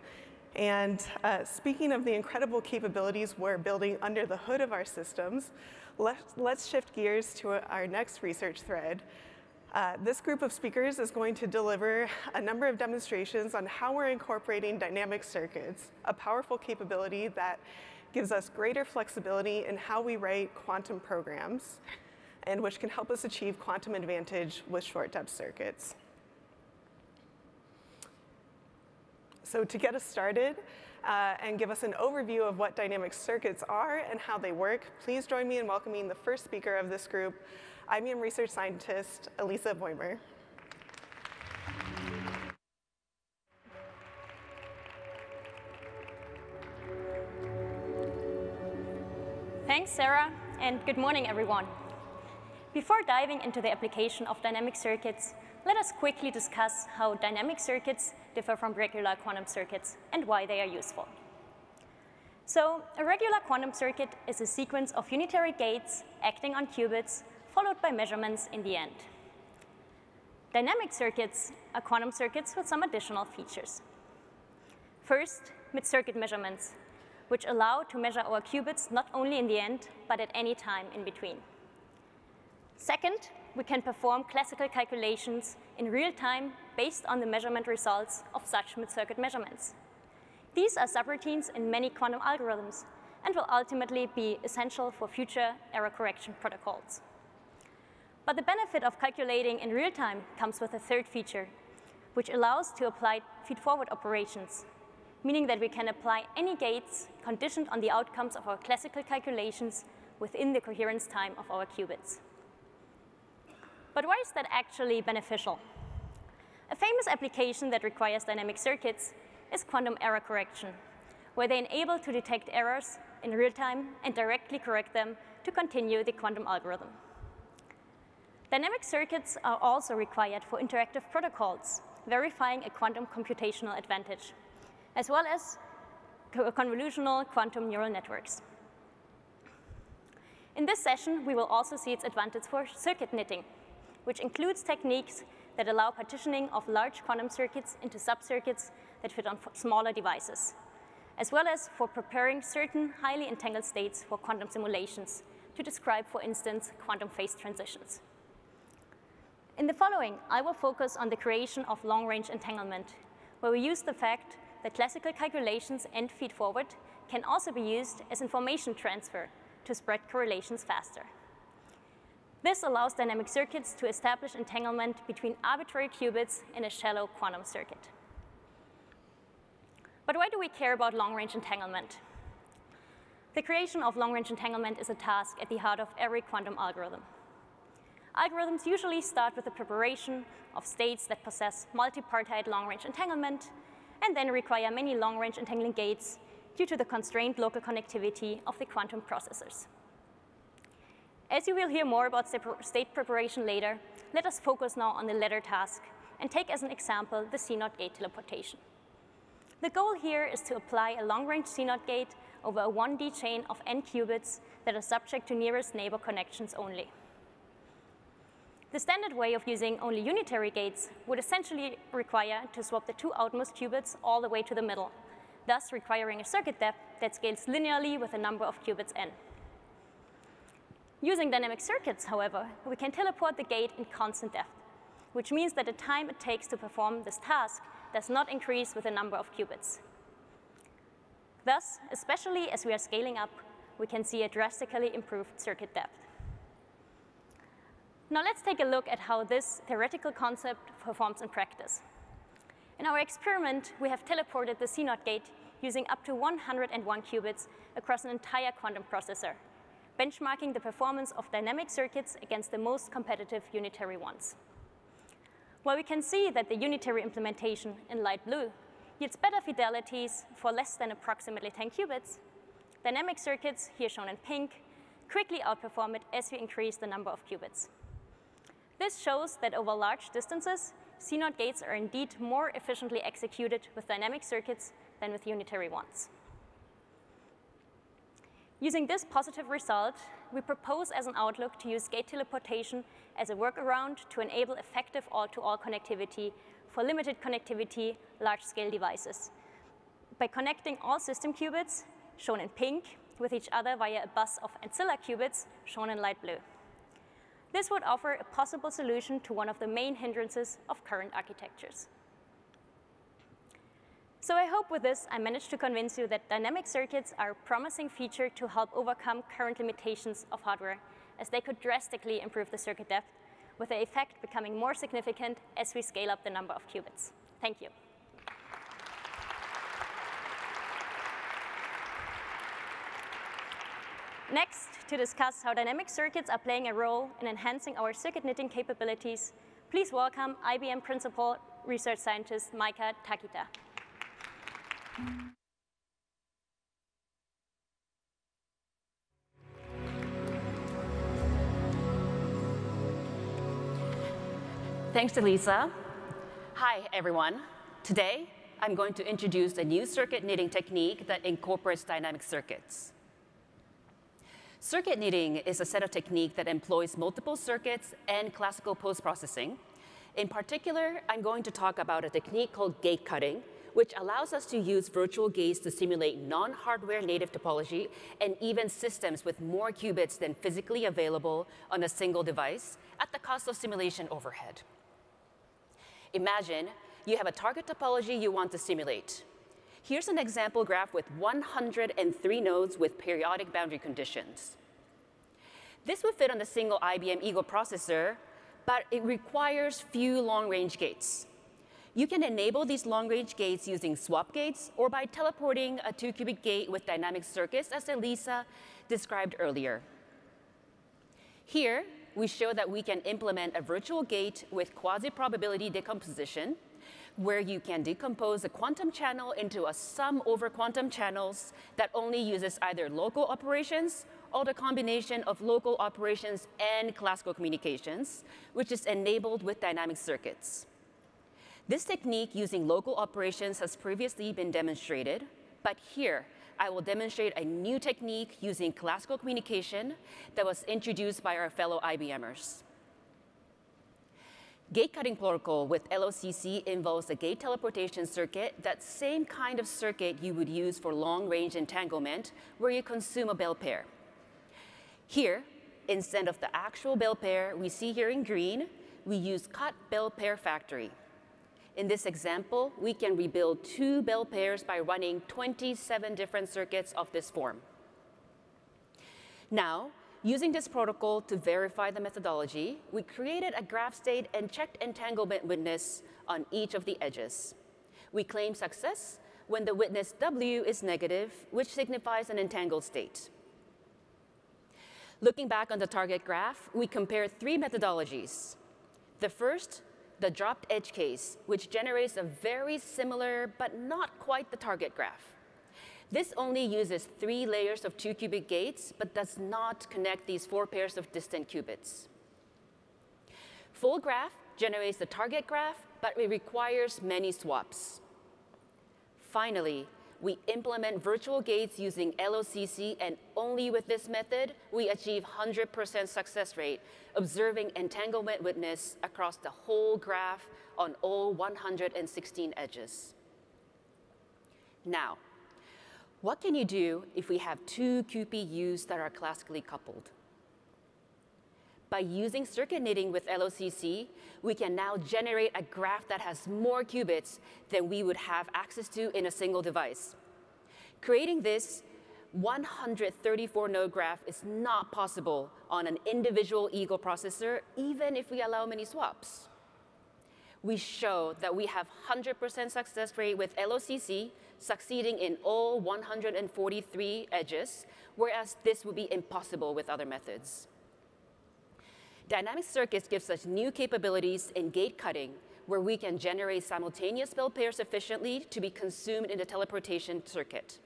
And uh, speaking of the incredible capabilities we're building under the hood of our systems, let, let's shift gears to our next research thread. Uh, this group of speakers is going to deliver a number of demonstrations on how we're incorporating dynamic circuits, a powerful capability that gives us greater flexibility in how we write quantum programs, and which can help us achieve quantum advantage with short depth circuits. So to get us started uh, and give us an overview of what dynamic circuits are and how they work, please join me in welcoming the first speaker of this group, IBM research scientist Elisa Baumer. Thanks, Sarah, and good morning, everyone. Before diving into the application of dynamic circuits, let us quickly discuss how dynamic circuits differ from regular quantum circuits and why they are useful. So a regular quantum circuit is a sequence of unitary gates acting on qubits, followed by measurements in the end. Dynamic circuits are quantum circuits with some additional features. First, mid-circuit measurements, which allow to measure our qubits not only in the end, but at any time in between. Second, we can perform classical calculations in real time based on the measurement results of such mid-circuit measurements. These are subroutines in many quantum algorithms and will ultimately be essential for future error correction protocols. But the benefit of calculating in real time comes with a third feature, which allows to apply feed-forward operations meaning that we can apply any gates conditioned on the outcomes of our classical calculations within the coherence time of our qubits. But why is that actually beneficial? A famous application that requires dynamic circuits is quantum error correction, where they enable to detect errors in real time and directly correct them to continue the quantum algorithm. Dynamic circuits are also required for interactive protocols, verifying a quantum computational advantage, as well as convolutional quantum neural networks. In this session, we will also see its advantage for circuit knitting, which includes techniques that allow partitioning of large quantum circuits into subcircuits that fit on smaller devices, as well as for preparing certain highly entangled states for quantum simulations to describe, for instance, quantum phase transitions. In the following, I will focus on the creation of long-range entanglement, where we use the fact that classical calculations and feed-forward can also be used as information transfer to spread correlations faster. This allows dynamic circuits to establish entanglement between arbitrary qubits in a shallow quantum circuit. But why do we care about long-range entanglement? The creation of long-range entanglement is a task at the heart of every quantum algorithm. Algorithms usually start with the preparation of states that possess multipartite long-range entanglement and then require many long-range entangling gates due to the constrained local connectivity of the quantum processors. As you will hear more about state preparation later, let us focus now on the latter task and take as an example the CNOT gate teleportation. The goal here is to apply a long-range CNOT gate over a 1D chain of n qubits that are subject to nearest neighbor connections only. The standard way of using only unitary gates would essentially require to swap the two outmost qubits all the way to the middle, thus requiring a circuit depth that scales linearly with the number of qubits n. Using dynamic circuits, however, we can teleport the gate in constant depth, which means that the time it takes to perform this task does not increase with the number of qubits. Thus, especially as we are scaling up, we can see a drastically improved circuit depth. Now let's take a look at how this theoretical concept performs in practice. In our experiment, we have teleported the CNOT gate using up to 101 qubits across an entire quantum processor, benchmarking the performance of dynamic circuits against the most competitive unitary ones. While we can see that the unitary implementation in light blue yields better fidelities for less than approximately 10 qubits, dynamic circuits, here shown in pink, quickly outperform it as we increase the number of qubits. This shows that over large distances, CNOT gates are indeed more efficiently executed with dynamic circuits than with unitary ones. Using this positive result, we propose as an outlook to use gate teleportation as a workaround to enable effective all-to-all -all connectivity for limited connectivity large-scale devices by connecting all system qubits, shown in pink, with each other via a bus of ancilla qubits, shown in light blue. This would offer a possible solution to one of the main hindrances of current architectures. So I hope with this I managed to convince you that dynamic circuits are a promising feature to help overcome current limitations of hardware, as they could drastically improve the circuit depth, with the effect becoming more significant as we scale up the number of qubits. Thank you. Next, to discuss how dynamic circuits are playing a role in enhancing our circuit knitting capabilities, please welcome IBM Principal Research Scientist Maika Takita. Thanks, Elisa. Hi, everyone. Today, I'm going to introduce a new circuit knitting technique that incorporates dynamic circuits. Circuit knitting is a set of technique that employs multiple circuits and classical post-processing. In particular, I'm going to talk about a technique called gate cutting, which allows us to use virtual gates to simulate non-hardware native topology and even systems with more qubits than physically available on a single device at the cost of simulation overhead. Imagine you have a target topology you want to simulate. Here's an example graph with 103 nodes with periodic boundary conditions. This would fit on a single IBM Eagle processor, but it requires few long-range gates. You can enable these long-range gates using swap gates or by teleporting a two-qubit gate with dynamic circuits, as Elisa described earlier. Here, we show that we can implement a virtual gate with quasi-probability decomposition, where you can decompose a quantum channel into a sum over quantum channels that only uses either local operations or the combination of local operations and classical communications, which is enabled with dynamic circuits. This technique using local operations has previously been demonstrated, but here I will demonstrate a new technique using classical communication that was introduced by our fellow IBMers. Gate cutting protocol with LOCC involves a gate teleportation circuit, that same kind of circuit you would use for long-range entanglement, where you consume a bell pair. Here, instead of the actual bell pair we see here in green, we use cut bell pair factory. In this example, we can rebuild two bell pairs by running 27 different circuits of this form. Now, Using this protocol to verify the methodology, we created a graph state and checked entanglement witness on each of the edges. We claim success when the witness W is negative, which signifies an entangled state. Looking back on the target graph, we compare three methodologies. The first, the dropped edge case, which generates a very similar but not quite the target graph. This only uses three layers of two qubit gates, but does not connect these four pairs of distant qubits. Full graph generates the target graph, but it requires many swaps. Finally, we implement virtual gates using LOCC, and only with this method, we achieve 100% success rate, observing entanglement witness across the whole graph on all 116 edges. Now, what can you do if we have two QPUs that are classically coupled? By using circuit knitting with LOCC, we can now generate a graph that has more qubits than we would have access to in a single device. Creating this 134 node graph is not possible on an individual Eagle processor, even if we allow many swaps. We show that we have 100% success rate with LOCC succeeding in all 143 edges, whereas this would be impossible with other methods. Dynamic circuits gives us new capabilities in gate cutting, where we can generate simultaneous bell pairs efficiently to be consumed in the teleportation circuit.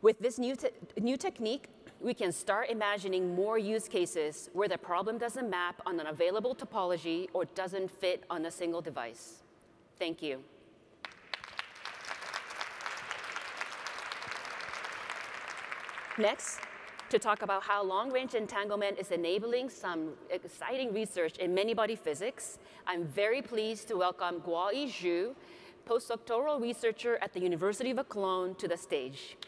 With this new, te new technique, we can start imagining more use cases where the problem doesn't map on an available topology or doesn't fit on a single device. Thank you. Next, to talk about how long-range entanglement is enabling some exciting research in many-body physics, I'm very pleased to welcome Guo-Yi Zhu, postdoctoral researcher at the University of Cologne, to the stage.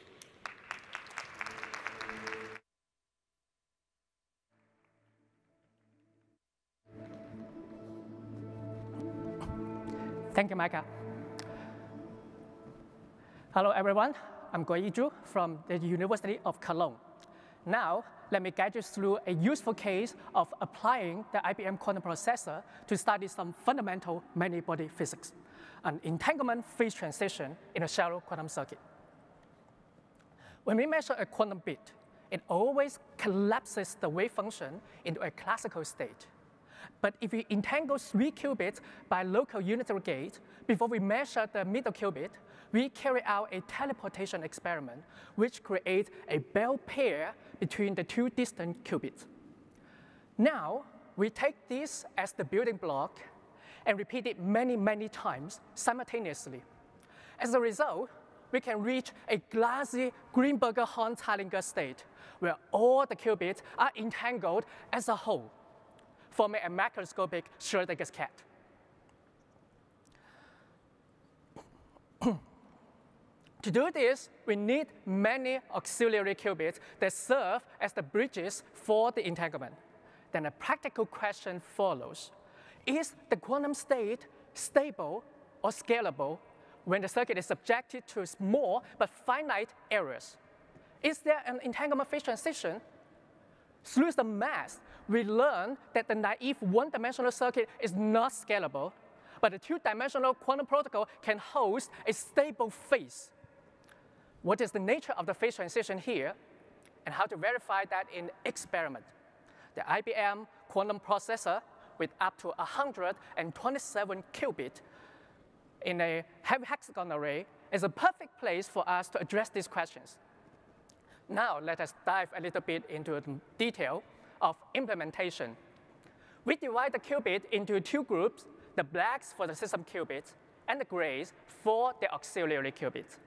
Thank you, Maika. Hello, everyone. I'm Guo-Yi Zhu from the University of Cologne. Now, let me guide you through a useful case of applying the IBM quantum processor to study some fundamental many-body physics, an entanglement phase transition in a shallow quantum circuit. When we measure a quantum bit, it always collapses the wave function into a classical state. But if we entangle three qubits by local unitary gate, before we measure the middle qubit, we carry out a teleportation experiment, which creates a bell pair between the two distant qubits. Now, we take this as the building block and repeat it many, many times simultaneously. As a result, we can reach a glassy Greenberger-Horne-Zeilinger state, where all the qubits are entangled as a whole, forming a macroscopic Schrödinger's cat. To do this, we need many auxiliary qubits that serve as the bridges for the entanglement. Then a practical question follows. Is the quantum state stable or scalable when the circuit is subjected to small but finite errors? Is there an entanglement phase transition? Through the math, we learn that the naive one-dimensional circuit is not scalable, but the two-dimensional quantum protocol can host a stable phase what is the nature of the phase transition here, and how to verify that in experiment. the IBM quantum processor with up to 127 qubit in a heavy hexagon array is a perfect place for us to address these questions. Now let us dive a little bit into the detail of implementation. We divide the qubit into two groups, the blacks for the system qubits and the grays for the auxiliary qubits.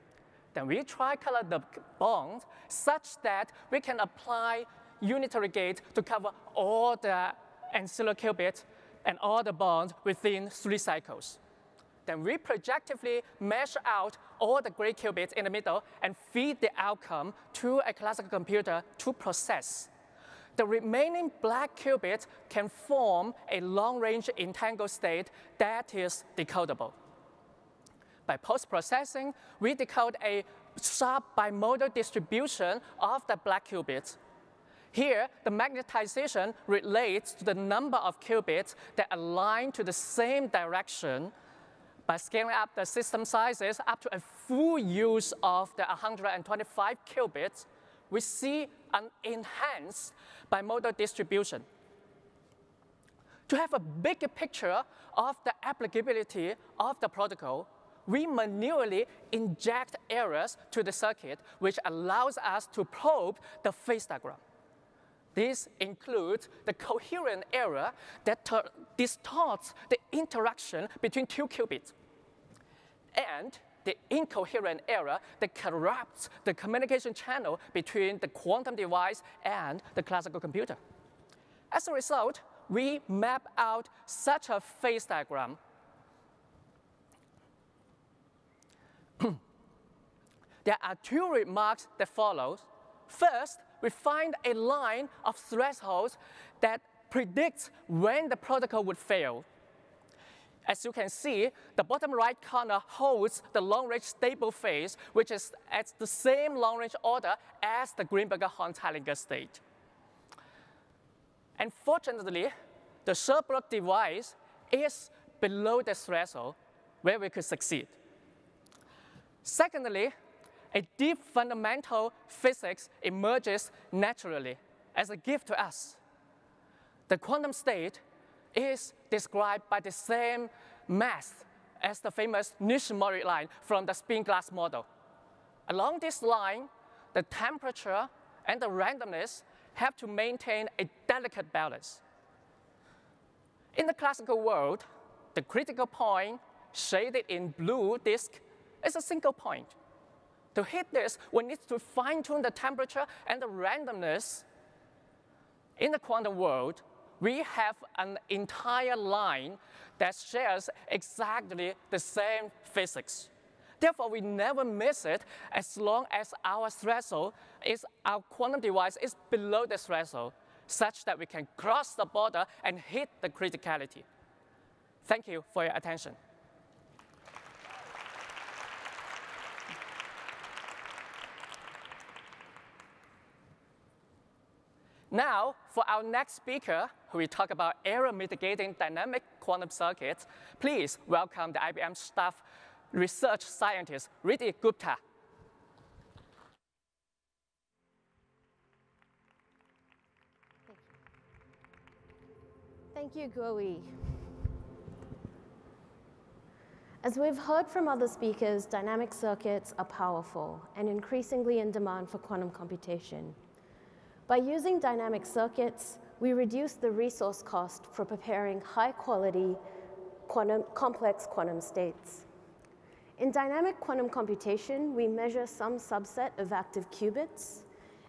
Then we tricolor the bonds such that we can apply unitary gate to cover all the ancillary qubits and all the bonds within three cycles. Then we projectively measure out all the gray qubits in the middle and feed the outcome to a classical computer to process. The remaining black qubits can form a long-range entangled state that is decodable. By post-processing, we decode a sharp bimodal distribution of the black qubits. Here, the magnetization relates to the number of qubits that align to the same direction by scaling up the system sizes up to a full use of the 125 qubits, we see an enhanced bimodal distribution. To have a bigger picture of the applicability of the protocol, we manually inject errors to the circuit, which allows us to probe the phase diagram. This includes the coherent error that distorts the interaction between two qubits, and the incoherent error that corrupts the communication channel between the quantum device and the classical computer. As a result, we map out such a phase diagram. there are two remarks that follow. First, we find a line of thresholds that predicts when the protocol would fail. As you can see, the bottom right corner holds the long-range stable phase, which is at the same long-range order as the Greenberger-Horne-Zeilinger state. Unfortunately, the Sherbrooke device is below the threshold where we could succeed. Secondly, a deep fundamental physics emerges naturally as a gift to us. The quantum state is described by the same mass as the famous Nishimori line from the spin glass model. Along this line, the temperature and the randomness have to maintain a delicate balance. In the classical world, the critical point, shaded in blue disk, is a single point. To hit this, we need to fine-tune the temperature and the randomness. In the quantum world, we have an entire line that shares exactly the same physics. Therefore, we never miss it as long as our threshold is, our quantum device is below the threshold, such that we can cross the border and hit the criticality. Thank you for your attention. Now, for our next speaker, who will talk about error mitigating dynamic quantum circuits, please welcome the IBM staff research scientist, Riddhi Gupta. Thank you, Guo-Yi. As we've heard from other speakers, dynamic circuits are powerful and increasingly in demand for quantum computation. By using dynamic circuits, we reduce the resource cost for preparing high-quality quantum, complex quantum states. In dynamic quantum computation, we measure some subset of active qubits,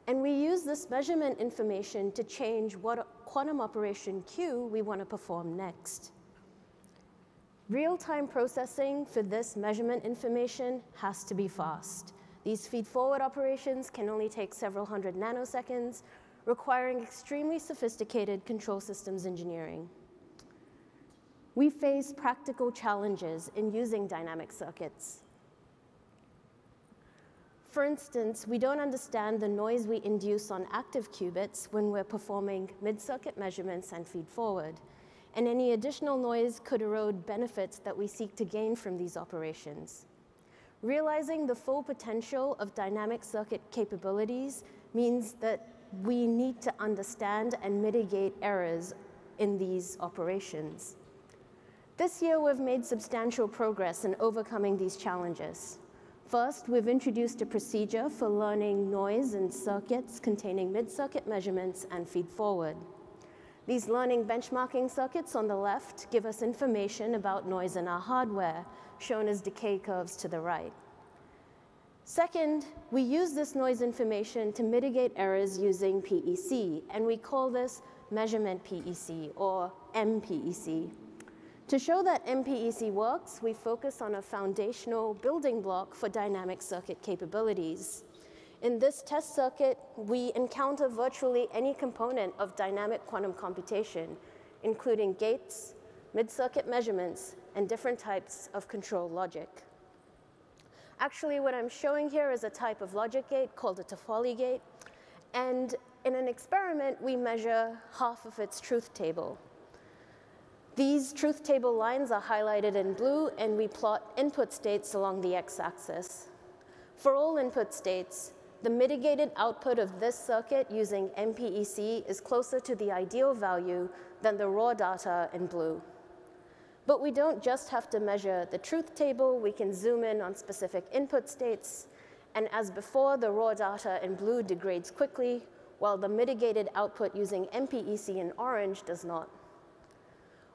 and we use this measurement information to change what quantum operation Q we want to perform next. Real-time processing for this measurement information has to be fast. These feed-forward operations can only take several hundred nanoseconds, requiring extremely sophisticated control systems engineering. We face practical challenges in using dynamic circuits. For instance, we don't understand the noise we induce on active qubits when we're performing mid-circuit measurements and feed-forward, and any additional noise could erode benefits that we seek to gain from these operations. Realizing the full potential of dynamic circuit capabilities means that we need to understand and mitigate errors in these operations. This year, we've made substantial progress in overcoming these challenges. First, we've introduced a procedure for learning noise in circuits containing mid-circuit measurements and feed-forward. These learning benchmarking circuits on the left give us information about noise in our hardware, shown as decay curves to the right. Second, we use this noise information to mitigate errors using PEC, and we call this measurement PEC, or MPEC. To show that MPEC works, we focus on a foundational building block for dynamic circuit capabilities. In this test circuit, we encounter virtually any component of dynamic quantum computation, including gates, mid-circuit measurements, and different types of control logic. Actually, what I'm showing here is a type of logic gate called a Toffoli gate. And in an experiment, we measure half of its truth table. These truth table lines are highlighted in blue, and we plot input states along the x-axis. For all input states, the mitigated output of this circuit using MPEC is closer to the ideal value than the raw data in blue. But we don't just have to measure the truth table, we can zoom in on specific input states, and as before, the raw data in blue degrades quickly, while the mitigated output using MPEC in orange does not.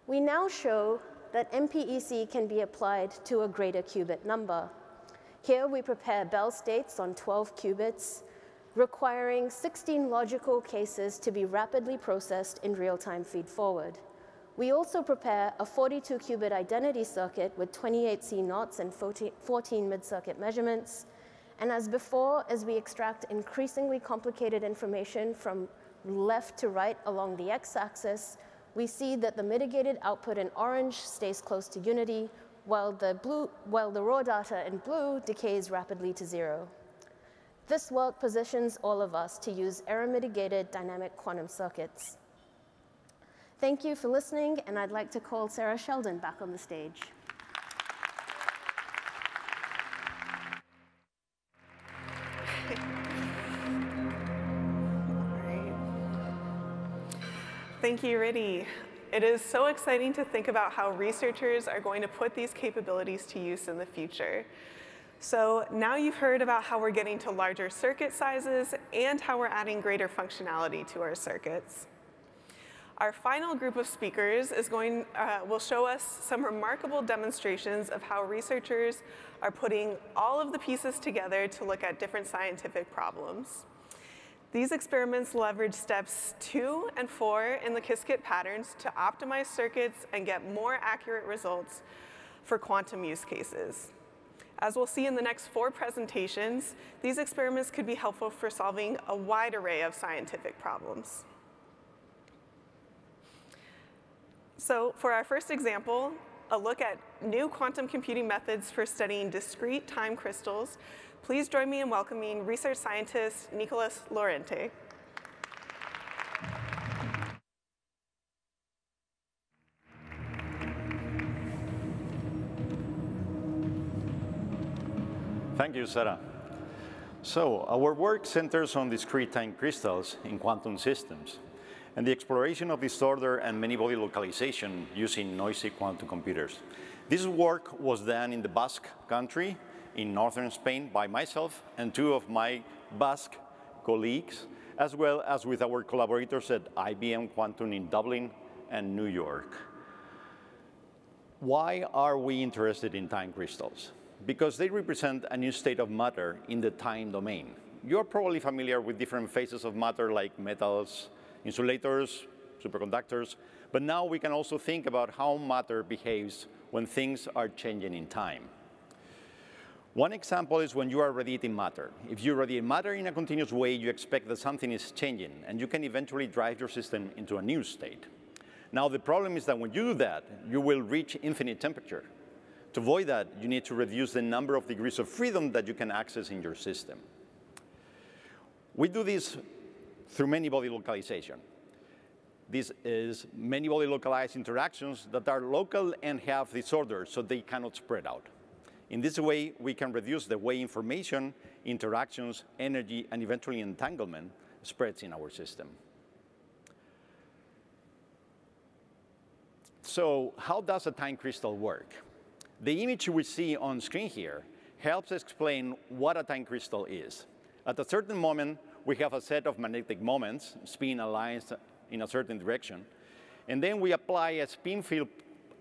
We now show that MPEC can be applied to a greater qubit number. Here we prepare Bell states on 12 qubits, requiring 16 logical cases to be rapidly processed in real-time feed-forward. We also prepare a 42-qubit identity circuit with 28 CNOTs and 14 mid-circuit measurements. And as before, as we extract increasingly complicated information from left to right along the x-axis, we see that the mitigated output in orange stays close to unity, while the, blue, while the raw data in blue decays rapidly to zero. This work positions all of us to use error-mitigated dynamic quantum circuits. Thank you for listening, and I'd like to call Sarah Sheldon back on the stage. Thank you, Riddhi. It is so exciting to think about how researchers are going to put these capabilities to use in the future. So now you've heard about how we're getting to larger circuit sizes and how we're adding greater functionality to our circuits. Our final group of speakers is going, uh, will show us some remarkable demonstrations of how researchers are putting all of the pieces together to look at different scientific problems. These experiments leverage steps two and four in the Qiskit patterns to optimize circuits and get more accurate results for quantum use cases. As we'll see in the next four presentations, these experiments could be helpful for solving a wide array of scientific problems. So for our first example, a look at new quantum computing methods for studying discrete time crystals, please join me in welcoming research scientist Nicolas Lorente. Thank you, Sarah. So our work centers on discrete time crystals in quantum systems and the exploration of disorder and many-body localization using noisy quantum computers. This work was done in the Basque country in northern Spain by myself and two of my Basque colleagues, as well as with our collaborators at IBM Quantum in Dublin and New York. Why are we interested in time crystals? Because they represent a new state of matter in the time domain. You're probably familiar with different phases of matter like metals, insulators, superconductors, but now we can also think about how matter behaves when things are changing in time. One example is when you are radiating matter. If you radiate matter in a continuous way, you expect that something is changing, and you can eventually drive your system into a new state. Now, the problem is that when you do that, you will reach infinite temperature. To avoid that, you need to reduce the number of degrees of freedom that you can access in your system. We do this through many-body localization. This is many-body localized interactions that are local and have disorders, so they cannot spread out. In this way, we can reduce the way information, interactions, energy, and eventually entanglement spreads in our system. So how does a time crystal work? The image we see on screen here helps explain what a time crystal is. At a certain moment, we have a set of magnetic moments, spin aligns in a certain direction, and then we apply a spin field,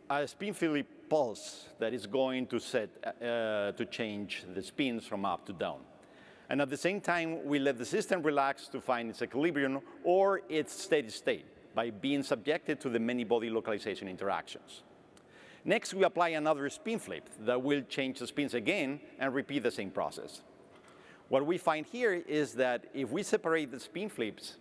a spin field pulse that is going to set uh, to change the spins from up to down. And at the same time, we let the system relax to find its equilibrium or its steady state by being subjected to the many body localization interactions. Next, we apply another spin flip that will change the spins again and repeat the same process. What we find here is that if we separate the spin flips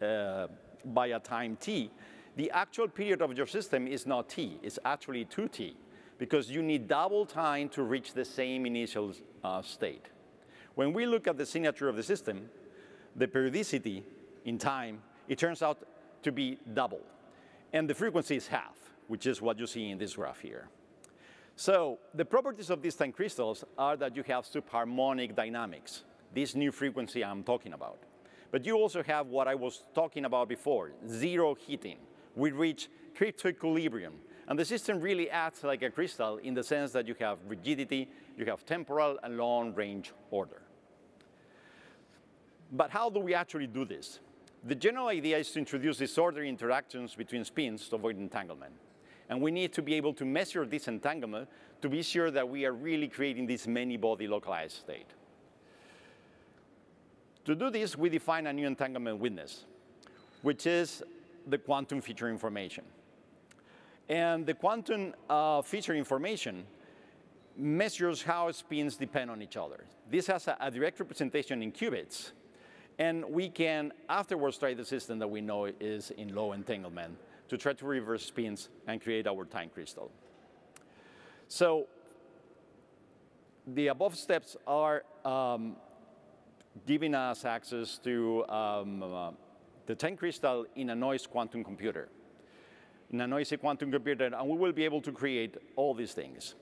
uh, by a time t, the actual period of your system is not t, it's actually 2t, because you need double time to reach the same initial uh, state. When we look at the signature of the system, the periodicity in time, it turns out to be double. And the frequency is half, which is what you see in this graph here. So the properties of these time crystals are that you have subharmonic dynamics, this new frequency I'm talking about. But you also have what I was talking about before, zero heating. We reach crypto-equilibrium. And the system really acts like a crystal in the sense that you have rigidity, you have temporal and long-range order. But how do we actually do this? The general idea is to introduce disorderly interactions between spins to avoid entanglement. And we need to be able to measure this entanglement to be sure that we are really creating this many-body localized state. To do this, we define a new entanglement witness, which is the quantum Fisher information. And the quantum uh, Fisher information measures how spins depend on each other. This has a, a direct representation in qubits, and we can afterwards try the system that we know is in low entanglement to try to reverse spins and create our time crystal. So the above steps are um, giving us access to um, the time crystal in a noise quantum computer, in a noisy quantum computer, and we will be able to create all these things.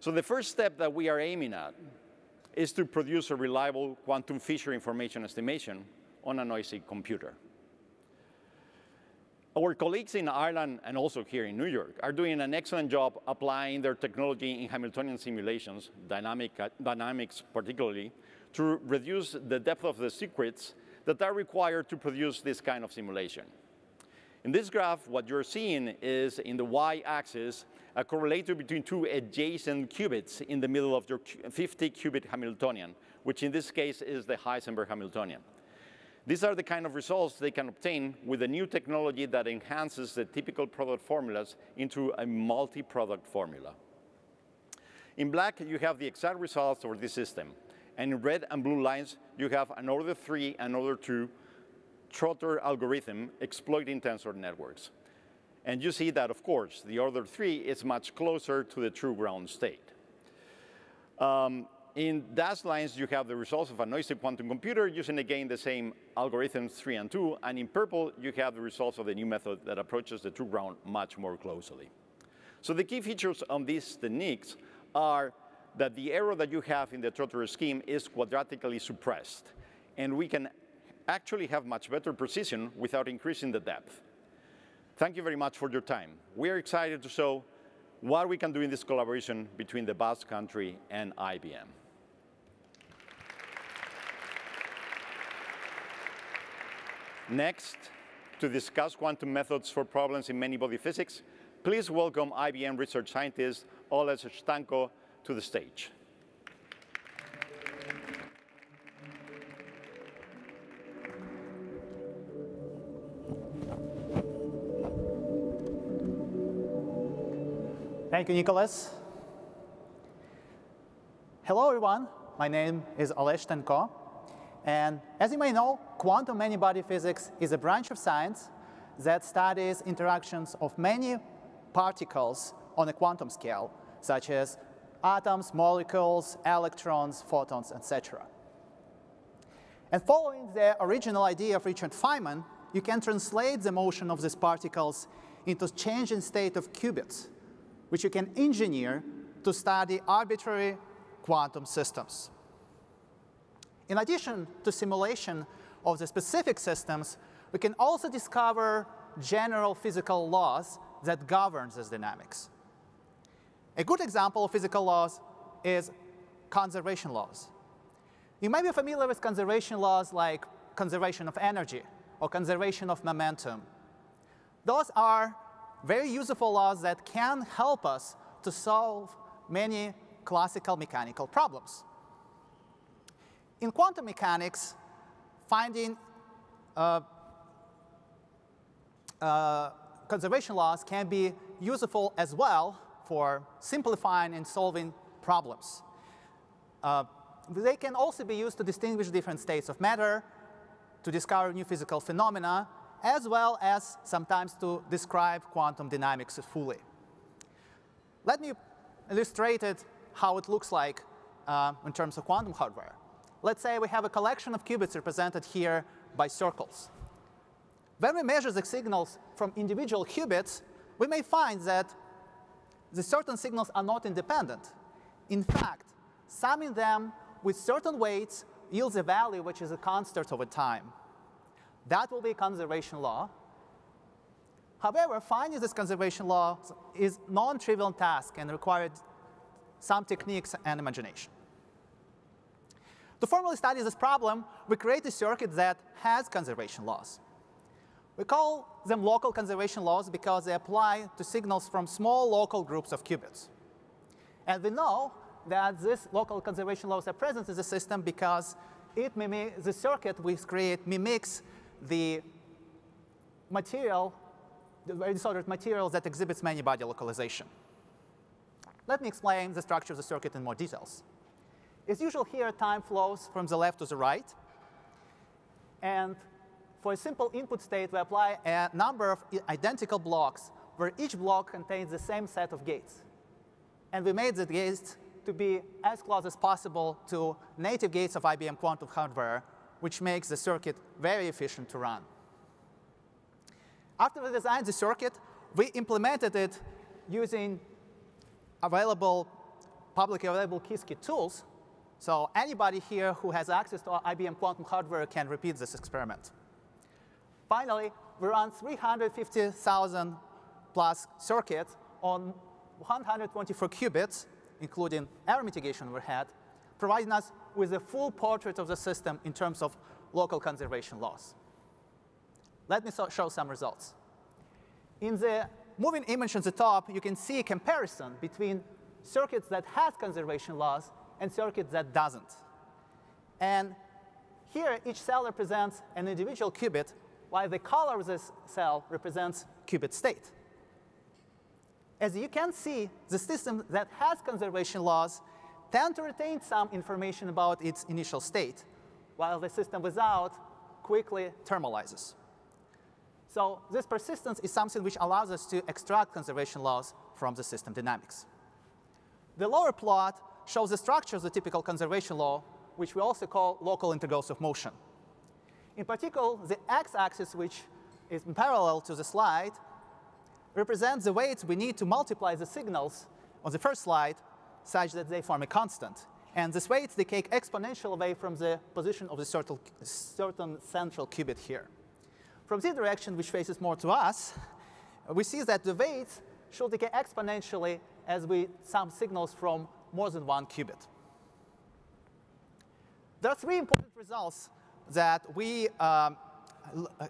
So the first step that we are aiming at is to produce a reliable quantum Fisher information estimation on a noisy computer. Our colleagues in Ireland and also here in New York are doing an excellent job applying their technology in Hamiltonian simulations, dynamic, dynamics particularly, to reduce the depth of the circuits that are required to produce this kind of simulation. In this graph, what you're seeing is in the y-axis, a correlator between two adjacent qubits in the middle of your 50-qubit Hamiltonian, which in this case is the Heisenberg Hamiltonian. These are the kind of results they can obtain with a new technology that enhances the typical product formulas into a multi-product formula. In black, you have the exact results for this system. And in red and blue lines, you have an order three and order two Trotter algorithm exploiting tensor networks. And you see that, of course, the order three is much closer to the true ground state. Um, in dashed lines, you have the results of a noisy quantum computer using, again, the same algorithms 3 and 2. And in purple, you have the results of the new method that approaches the true ground much more closely. So the key features on these techniques are that the error that you have in the Trotter scheme is quadratically suppressed. And we can actually have much better precision without increasing the depth. Thank you very much for your time. We are excited to show what we can do in this collaboration between the Basque Country and IBM. Next, to discuss quantum methods for problems in many-body physics, please welcome IBM research scientist Oles Shtanko to the stage. Thank you, Nicolas. Hello, everyone. My name is Oles Shtanko. And as you may know, quantum many-body physics is a branch of science that studies interactions of many particles on a quantum scale, such as atoms, molecules, electrons, photons, etc. And following the original idea of Richard Feynman, you can translate the motion of these particles into changing state of qubits, which you can engineer to study arbitrary quantum systems. In addition to simulation, of the specific systems, we can also discover general physical laws that govern this dynamics. A good example of physical laws is conservation laws. You might be familiar with conservation laws like conservation of energy or conservation of momentum. Those are very useful laws that can help us to solve many classical mechanical problems. In quantum mechanics, finding uh, uh, conservation laws can be useful as well for simplifying and solving problems. Uh, they can also be used to distinguish different states of matter, to discover new physical phenomena, as well as sometimes to describe quantum dynamics fully. Let me illustrate it how it looks like uh, in terms of quantum hardware. Let's say we have a collection of qubits represented here by circles. When we measure the signals from individual qubits, we may find that the certain signals are not independent. In fact, summing them with certain weights yields a value which is a constant over time. That will be a conservation law. However, finding this conservation law is non-trivial task and required some techniques and imagination. To formally study this problem, we create a circuit that has conservation laws. We call them local conservation laws because they apply to signals from small local groups of qubits. And we know that these local conservation laws are present in the system because it the circuit we create mimics the material, the disordered material that exhibits many-body localization. Let me explain the structure of the circuit in more details. As usual here, time flows from the left to the right. And for a simple input state, we apply a number of identical blocks where each block contains the same set of gates. And we made the gates to be as close as possible to native gates of IBM quantum hardware, which makes the circuit very efficient to run. After we designed the circuit, we implemented it using available, publicly available Qiskit tools. So anybody here who has access to IBM quantum hardware can repeat this experiment. Finally, we run 350,000 plus circuits on 124 qubits, including error mitigation overhead, providing us with a full portrait of the system in terms of local conservation laws. Let me so show some results. In the moving image on the top, you can see a comparison between circuits that has conservation laws and circuits that doesn't. And here, each cell represents an individual qubit, while the color of this cell represents qubit state. As you can see, the system that has conservation laws tend to retain some information about its initial state, while the system without quickly thermalizes. So this persistence is something which allows us to extract conservation laws from the system dynamics. The lower plot shows the structure of the typical conservation law, which we also call local integrals of motion. In particular, the x-axis, which is parallel to the slide, represents the weights we need to multiply the signals on the first slide such that they form a constant. And this weights decay exponential away from the position of the certain, certain central qubit here. From this direction, which faces more to us, we see that the weights should decay exponentially as we sum signals from more than one qubit. There are three important results that we um,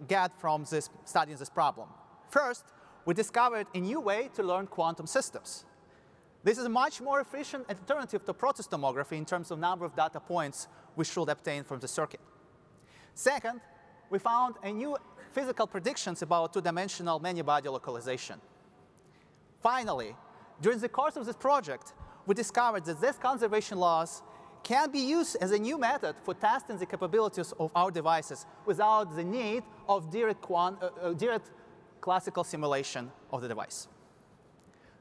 get from this studying this problem. First, we discovered a new way to learn quantum systems. This is a much more efficient alternative to process tomography in terms of number of data points we should obtain from the circuit. Second, we found a new physical predictions about two-dimensional many-body localization. Finally, during the course of this project, we discovered that these conservation laws can be used as a new method for testing the capabilities of our devices without the need of direct, uh, uh, direct classical simulation of the device.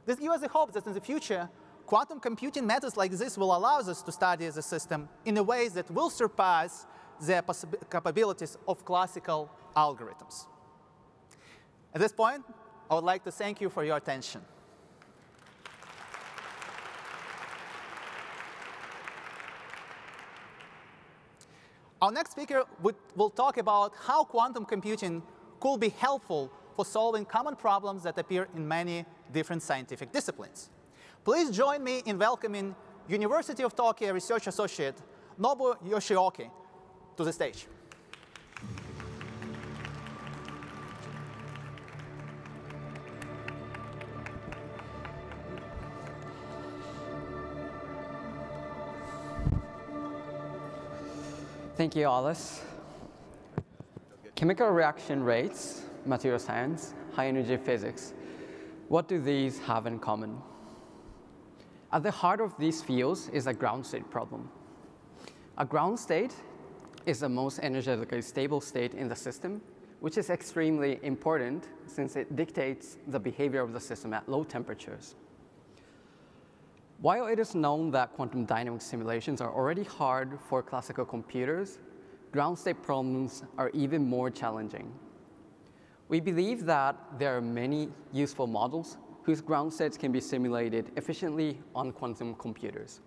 This gives us the hope that in the future, quantum computing methods like this will allow us to study the system in a way that will surpass the capabilities of classical algorithms. At this point, I would like to thank you for your attention. Our next speaker will talk about how quantum computing could be helpful for solving common problems that appear in many different scientific disciplines. Please join me in welcoming University of Tokyo Research Associate Nobu Yoshioka to the stage. Thank you, Alice. Chemical reaction rates, material science, high energy physics. What do these have in common? At the heart of these fields is a ground state problem. A ground state is the most energetically stable state in the system, which is extremely important since it dictates the behavior of the system at low temperatures. While it is known that quantum dynamic simulations are already hard for classical computers, ground state problems are even more challenging. We believe that there are many useful models whose ground states can be simulated efficiently on quantum computers.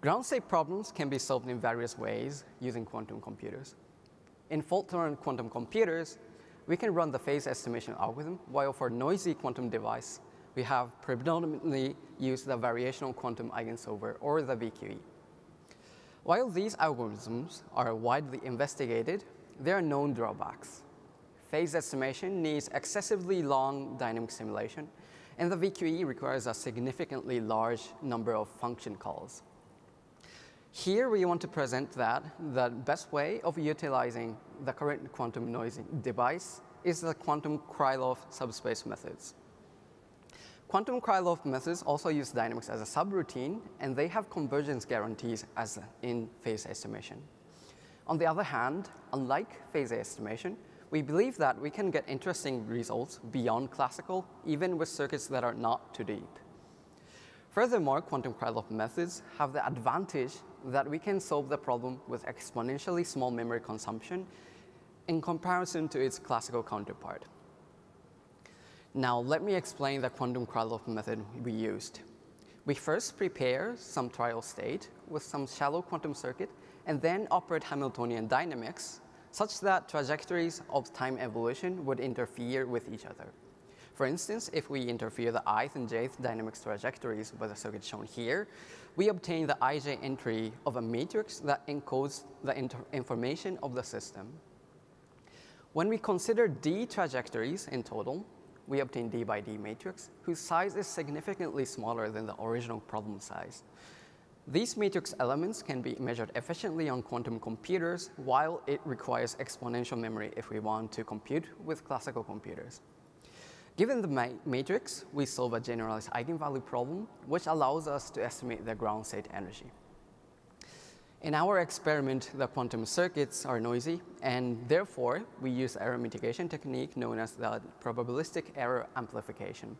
Ground state problems can be solved in various ways using quantum computers. In fault-tolerant quantum computers, we can run the phase estimation algorithm, while for noisy quantum device, we have predominantly used the variational quantum eigensolver, or the VQE. While these algorithms are widely investigated, there are known drawbacks. Phase estimation needs excessively long dynamic simulation, and the VQE requires a significantly large number of function calls. Here we want to present that the best way of utilizing the current quantum noisy device is the quantum Krylov subspace methods. Quantum Krylov methods also use dynamics as a subroutine, and they have convergence guarantees as in phase estimation. On the other hand, unlike phase estimation, we believe that we can get interesting results beyond classical, even with circuits that are not too deep. Furthermore, quantum Krylov methods have the advantage that we can solve the problem with exponentially small memory consumption in comparison to its classical counterpart. Now, let me explain the quantum Krylov method we used. We first prepare some trial state with some shallow quantum circuit and then operate Hamiltonian dynamics such that trajectories of time evolution would interfere with each other. For instance, if we interfere the ith and jth dynamics trajectories with the circuit shown here, we obtain the ij entry of a matrix that encodes the information of the system. When we consider d trajectories in total, we obtain D by D matrix, whose size is significantly smaller than the original problem size. These matrix elements can be measured efficiently on quantum computers, while it requires exponential memory if we want to compute with classical computers. Given the ma matrix, we solve a generalized eigenvalue problem, which allows us to estimate the ground state energy. In our experiment, the quantum circuits are noisy, and therefore, we use error mitigation technique known as the probabilistic error amplification.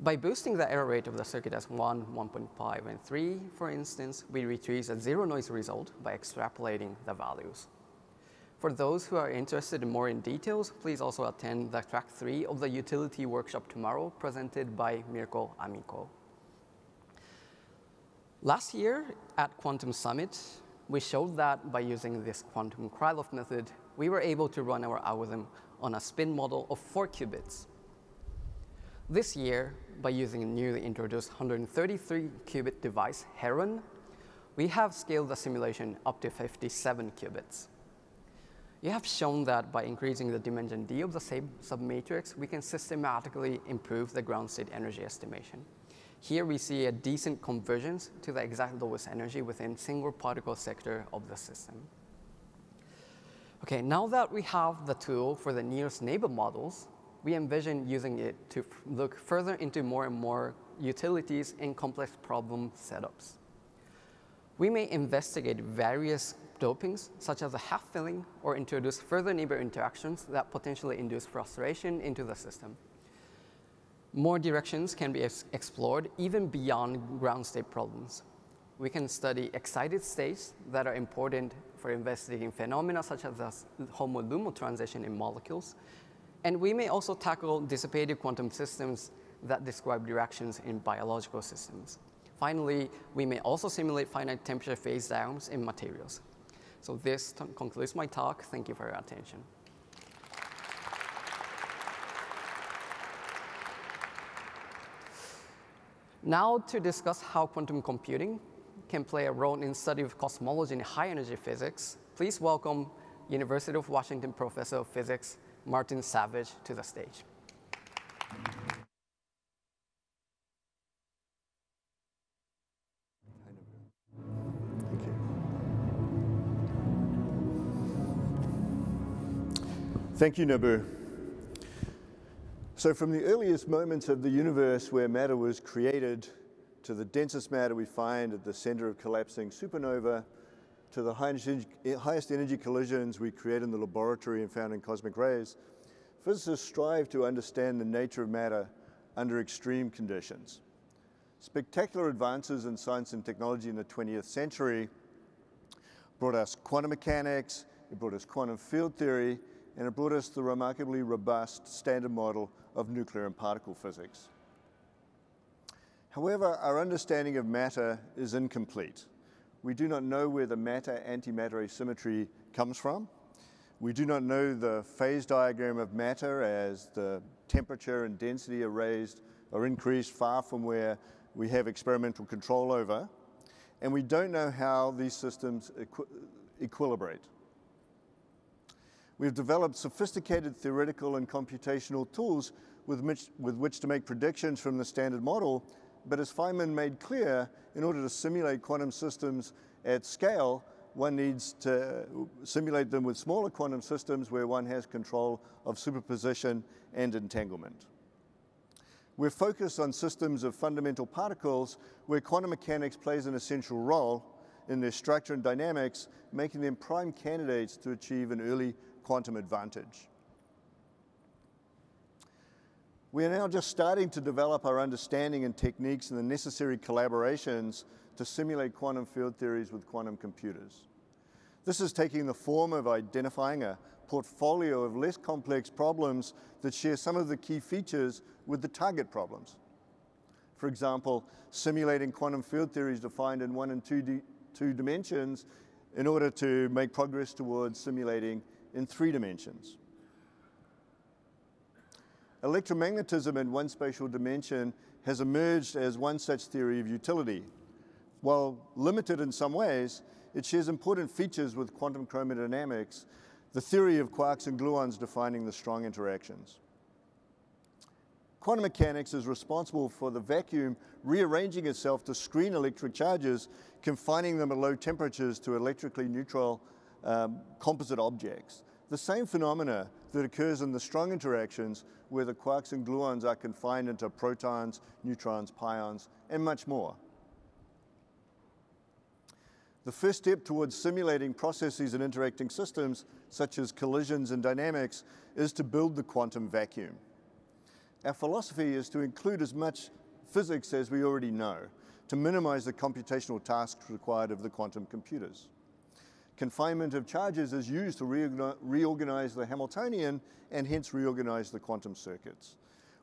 By boosting the error rate of the circuit as 1, 1.5, and 3, for instance, we retrieve a zero noise result by extrapolating the values. For those who are interested in more in details, please also attend the track 3 of the utility workshop tomorrow presented by Mirko Amico. Last year at Quantum Summit, we showed that by using this quantum Krylov method, we were able to run our algorithm on a spin model of four qubits. This year, by using a newly introduced 133 qubit device, Heron, we have scaled the simulation up to 57 qubits. You have shown that by increasing the dimension d of the same submatrix, we can systematically improve the ground state energy estimation. Here we see a decent convergence to the exact lowest energy within single particle sector of the system. Okay, now that we have the tool for the nearest neighbor models, we envision using it to look further into more and more utilities in complex problem setups. We may investigate various dopings, such as a half filling, or introduce further neighbor interactions that potentially induce frustration into the system. More directions can be ex explored even beyond ground state problems. We can study excited states that are important for investigating phenomena such as the HOMO-LUMO transition in molecules. And we may also tackle dissipated quantum systems that describe directions in biological systems. Finally, we may also simulate finite temperature phase diagrams in materials. So this concludes my talk. Thank you for your attention. Now to discuss how quantum computing can play a role in the study of cosmology and high energy physics, please welcome University of Washington Professor of Physics, Martin Savage to the stage. Thank you, Nobu. So from the earliest moments of the universe where matter was created to the densest matter we find at the center of collapsing supernova, to the highest energy collisions we create in the laboratory and found in cosmic rays, physicists strive to understand the nature of matter under extreme conditions. Spectacular advances in science and technology in the 20th century brought us quantum mechanics, it brought us quantum field theory, and it brought us the remarkably robust standard model of nuclear and particle physics. However, our understanding of matter is incomplete. We do not know where the matter-antimatter asymmetry comes from. We do not know the phase diagram of matter as the temperature and density are raised or increased far from where we have experimental control over. And we don't know how these systems equi equilibrate. We've developed sophisticated theoretical and computational tools with which, with which to make predictions from the standard model, but as Feynman made clear, in order to simulate quantum systems at scale, one needs to simulate them with smaller quantum systems where one has control of superposition and entanglement. We're focused on systems of fundamental particles where quantum mechanics plays an essential role in their structure and dynamics, making them prime candidates to achieve an early quantum advantage. We are now just starting to develop our understanding and techniques and the necessary collaborations to simulate quantum field theories with quantum computers. This is taking the form of identifying a portfolio of less complex problems that share some of the key features with the target problems. For example, simulating quantum field theories defined in one and two, two dimensions in order to make progress towards simulating in three dimensions. Electromagnetism in one spatial dimension has emerged as one such theory of utility. While limited in some ways, it shares important features with quantum chromodynamics, the theory of quarks and gluons defining the strong interactions. Quantum mechanics is responsible for the vacuum rearranging itself to screen electric charges, confining them at low temperatures to electrically neutral um, composite objects. The same phenomena that occurs in the strong interactions where the quarks and gluons are confined into protons, neutrons, pions, and much more. The first step towards simulating processes and interacting systems, such as collisions and dynamics, is to build the quantum vacuum. Our philosophy is to include as much physics as we already know, to minimize the computational tasks required of the quantum computers. Confinement of charges is used to reorganize the Hamiltonian and hence reorganize the quantum circuits.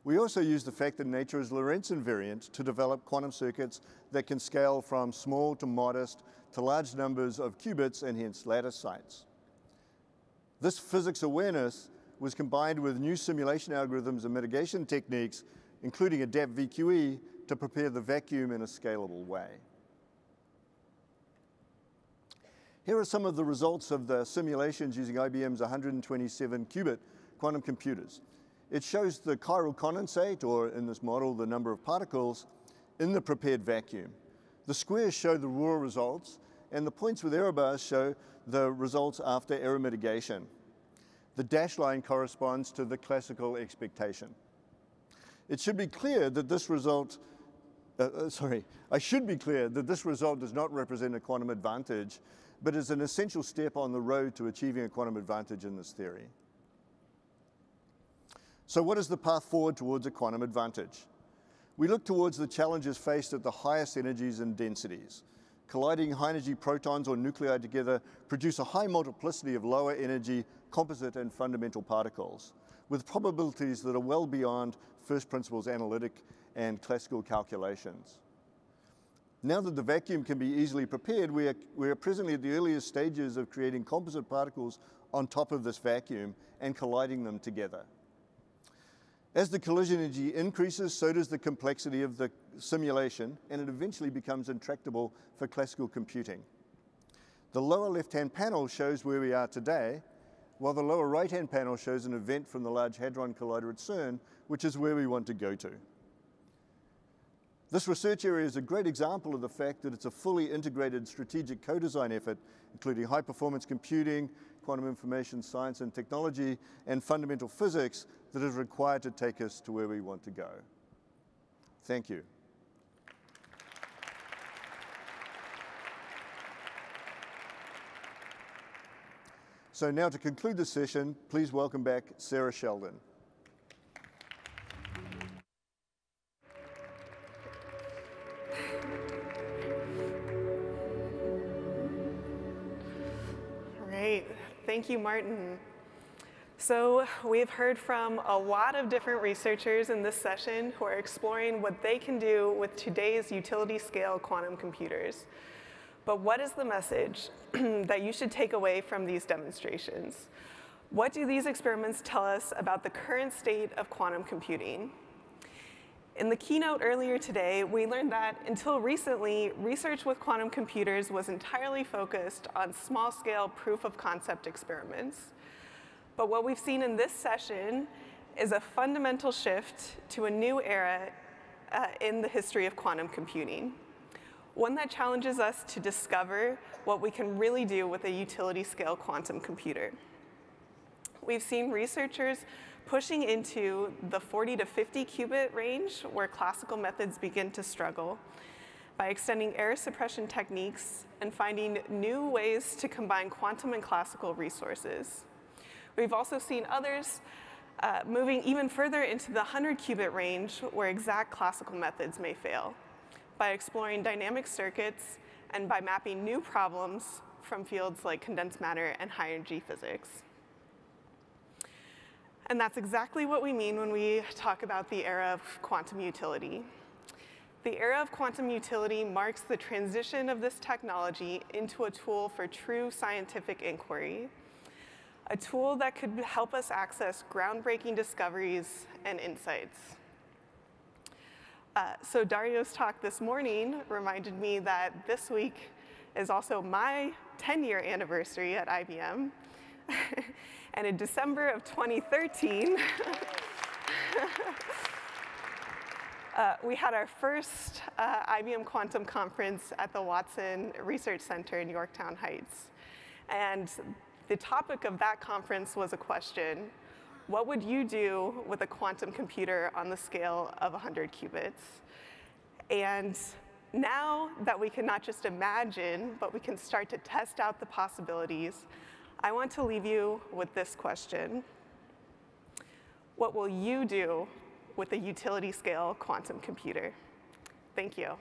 We also use the fact that nature is Lorentz invariant to develop quantum circuits that can scale from small to modest to large numbers of qubits and hence lattice sites. This physics awareness was combined with new simulation algorithms and mitigation techniques, including adapt VQE, to prepare the vacuum in a scalable way. Here are some of the results of the simulations using IBM's 127 qubit quantum computers. It shows the chiral condensate, or in this model, the number of particles, in the prepared vacuum. The squares show the raw results, and the points with error bars show the results after error mitigation. The dashed line corresponds to the classical expectation. It should be clear that this result, uh, uh, sorry, I should be clear that this result does not represent a quantum advantage but is an essential step on the road to achieving a quantum advantage in this theory. So what is the path forward towards a quantum advantage? We look towards the challenges faced at the highest energies and densities. Colliding high energy protons or nuclei together produce a high multiplicity of lower energy composite and fundamental particles with probabilities that are well beyond first principles analytic and classical calculations. Now that the vacuum can be easily prepared, we are, we are presently at the earliest stages of creating composite particles on top of this vacuum and colliding them together. As the collision energy increases, so does the complexity of the simulation, and it eventually becomes intractable for classical computing. The lower left-hand panel shows where we are today, while the lower right-hand panel shows an event from the Large Hadron Collider at CERN, which is where we want to go to. This research area is a great example of the fact that it's a fully integrated strategic co-design effort, including high-performance computing, quantum information science and technology, and fundamental physics that is required to take us to where we want to go. Thank you. So now to conclude the session, please welcome back Sarah Sheldon. Thank you, Martin. So we've heard from a lot of different researchers in this session who are exploring what they can do with today's utility scale quantum computers. But what is the message that you should take away from these demonstrations? What do these experiments tell us about the current state of quantum computing? In the keynote earlier today, we learned that until recently, research with quantum computers was entirely focused on small-scale proof of concept experiments. But what we've seen in this session is a fundamental shift to a new era uh, in the history of quantum computing. One that challenges us to discover what we can really do with a utility scale quantum computer. We've seen researchers pushing into the 40 to 50 qubit range where classical methods begin to struggle by extending error suppression techniques and finding new ways to combine quantum and classical resources. We've also seen others uh, moving even further into the 100 qubit range where exact classical methods may fail by exploring dynamic circuits and by mapping new problems from fields like condensed matter and high energy physics. And that's exactly what we mean when we talk about the era of quantum utility. The era of quantum utility marks the transition of this technology into a tool for true scientific inquiry a tool that could help us access groundbreaking discoveries and insights. Uh, so Dario's talk this morning reminded me that this week is also my 10-year anniversary at IBM. and in December of 2013, uh, we had our first uh, IBM Quantum Conference at the Watson Research Center in Yorktown Heights. And the topic of that conference was a question, what would you do with a quantum computer on the scale of 100 qubits? And now that we can not just imagine, but we can start to test out the possibilities, I want to leave you with this question. What will you do with a utility scale quantum computer? Thank you.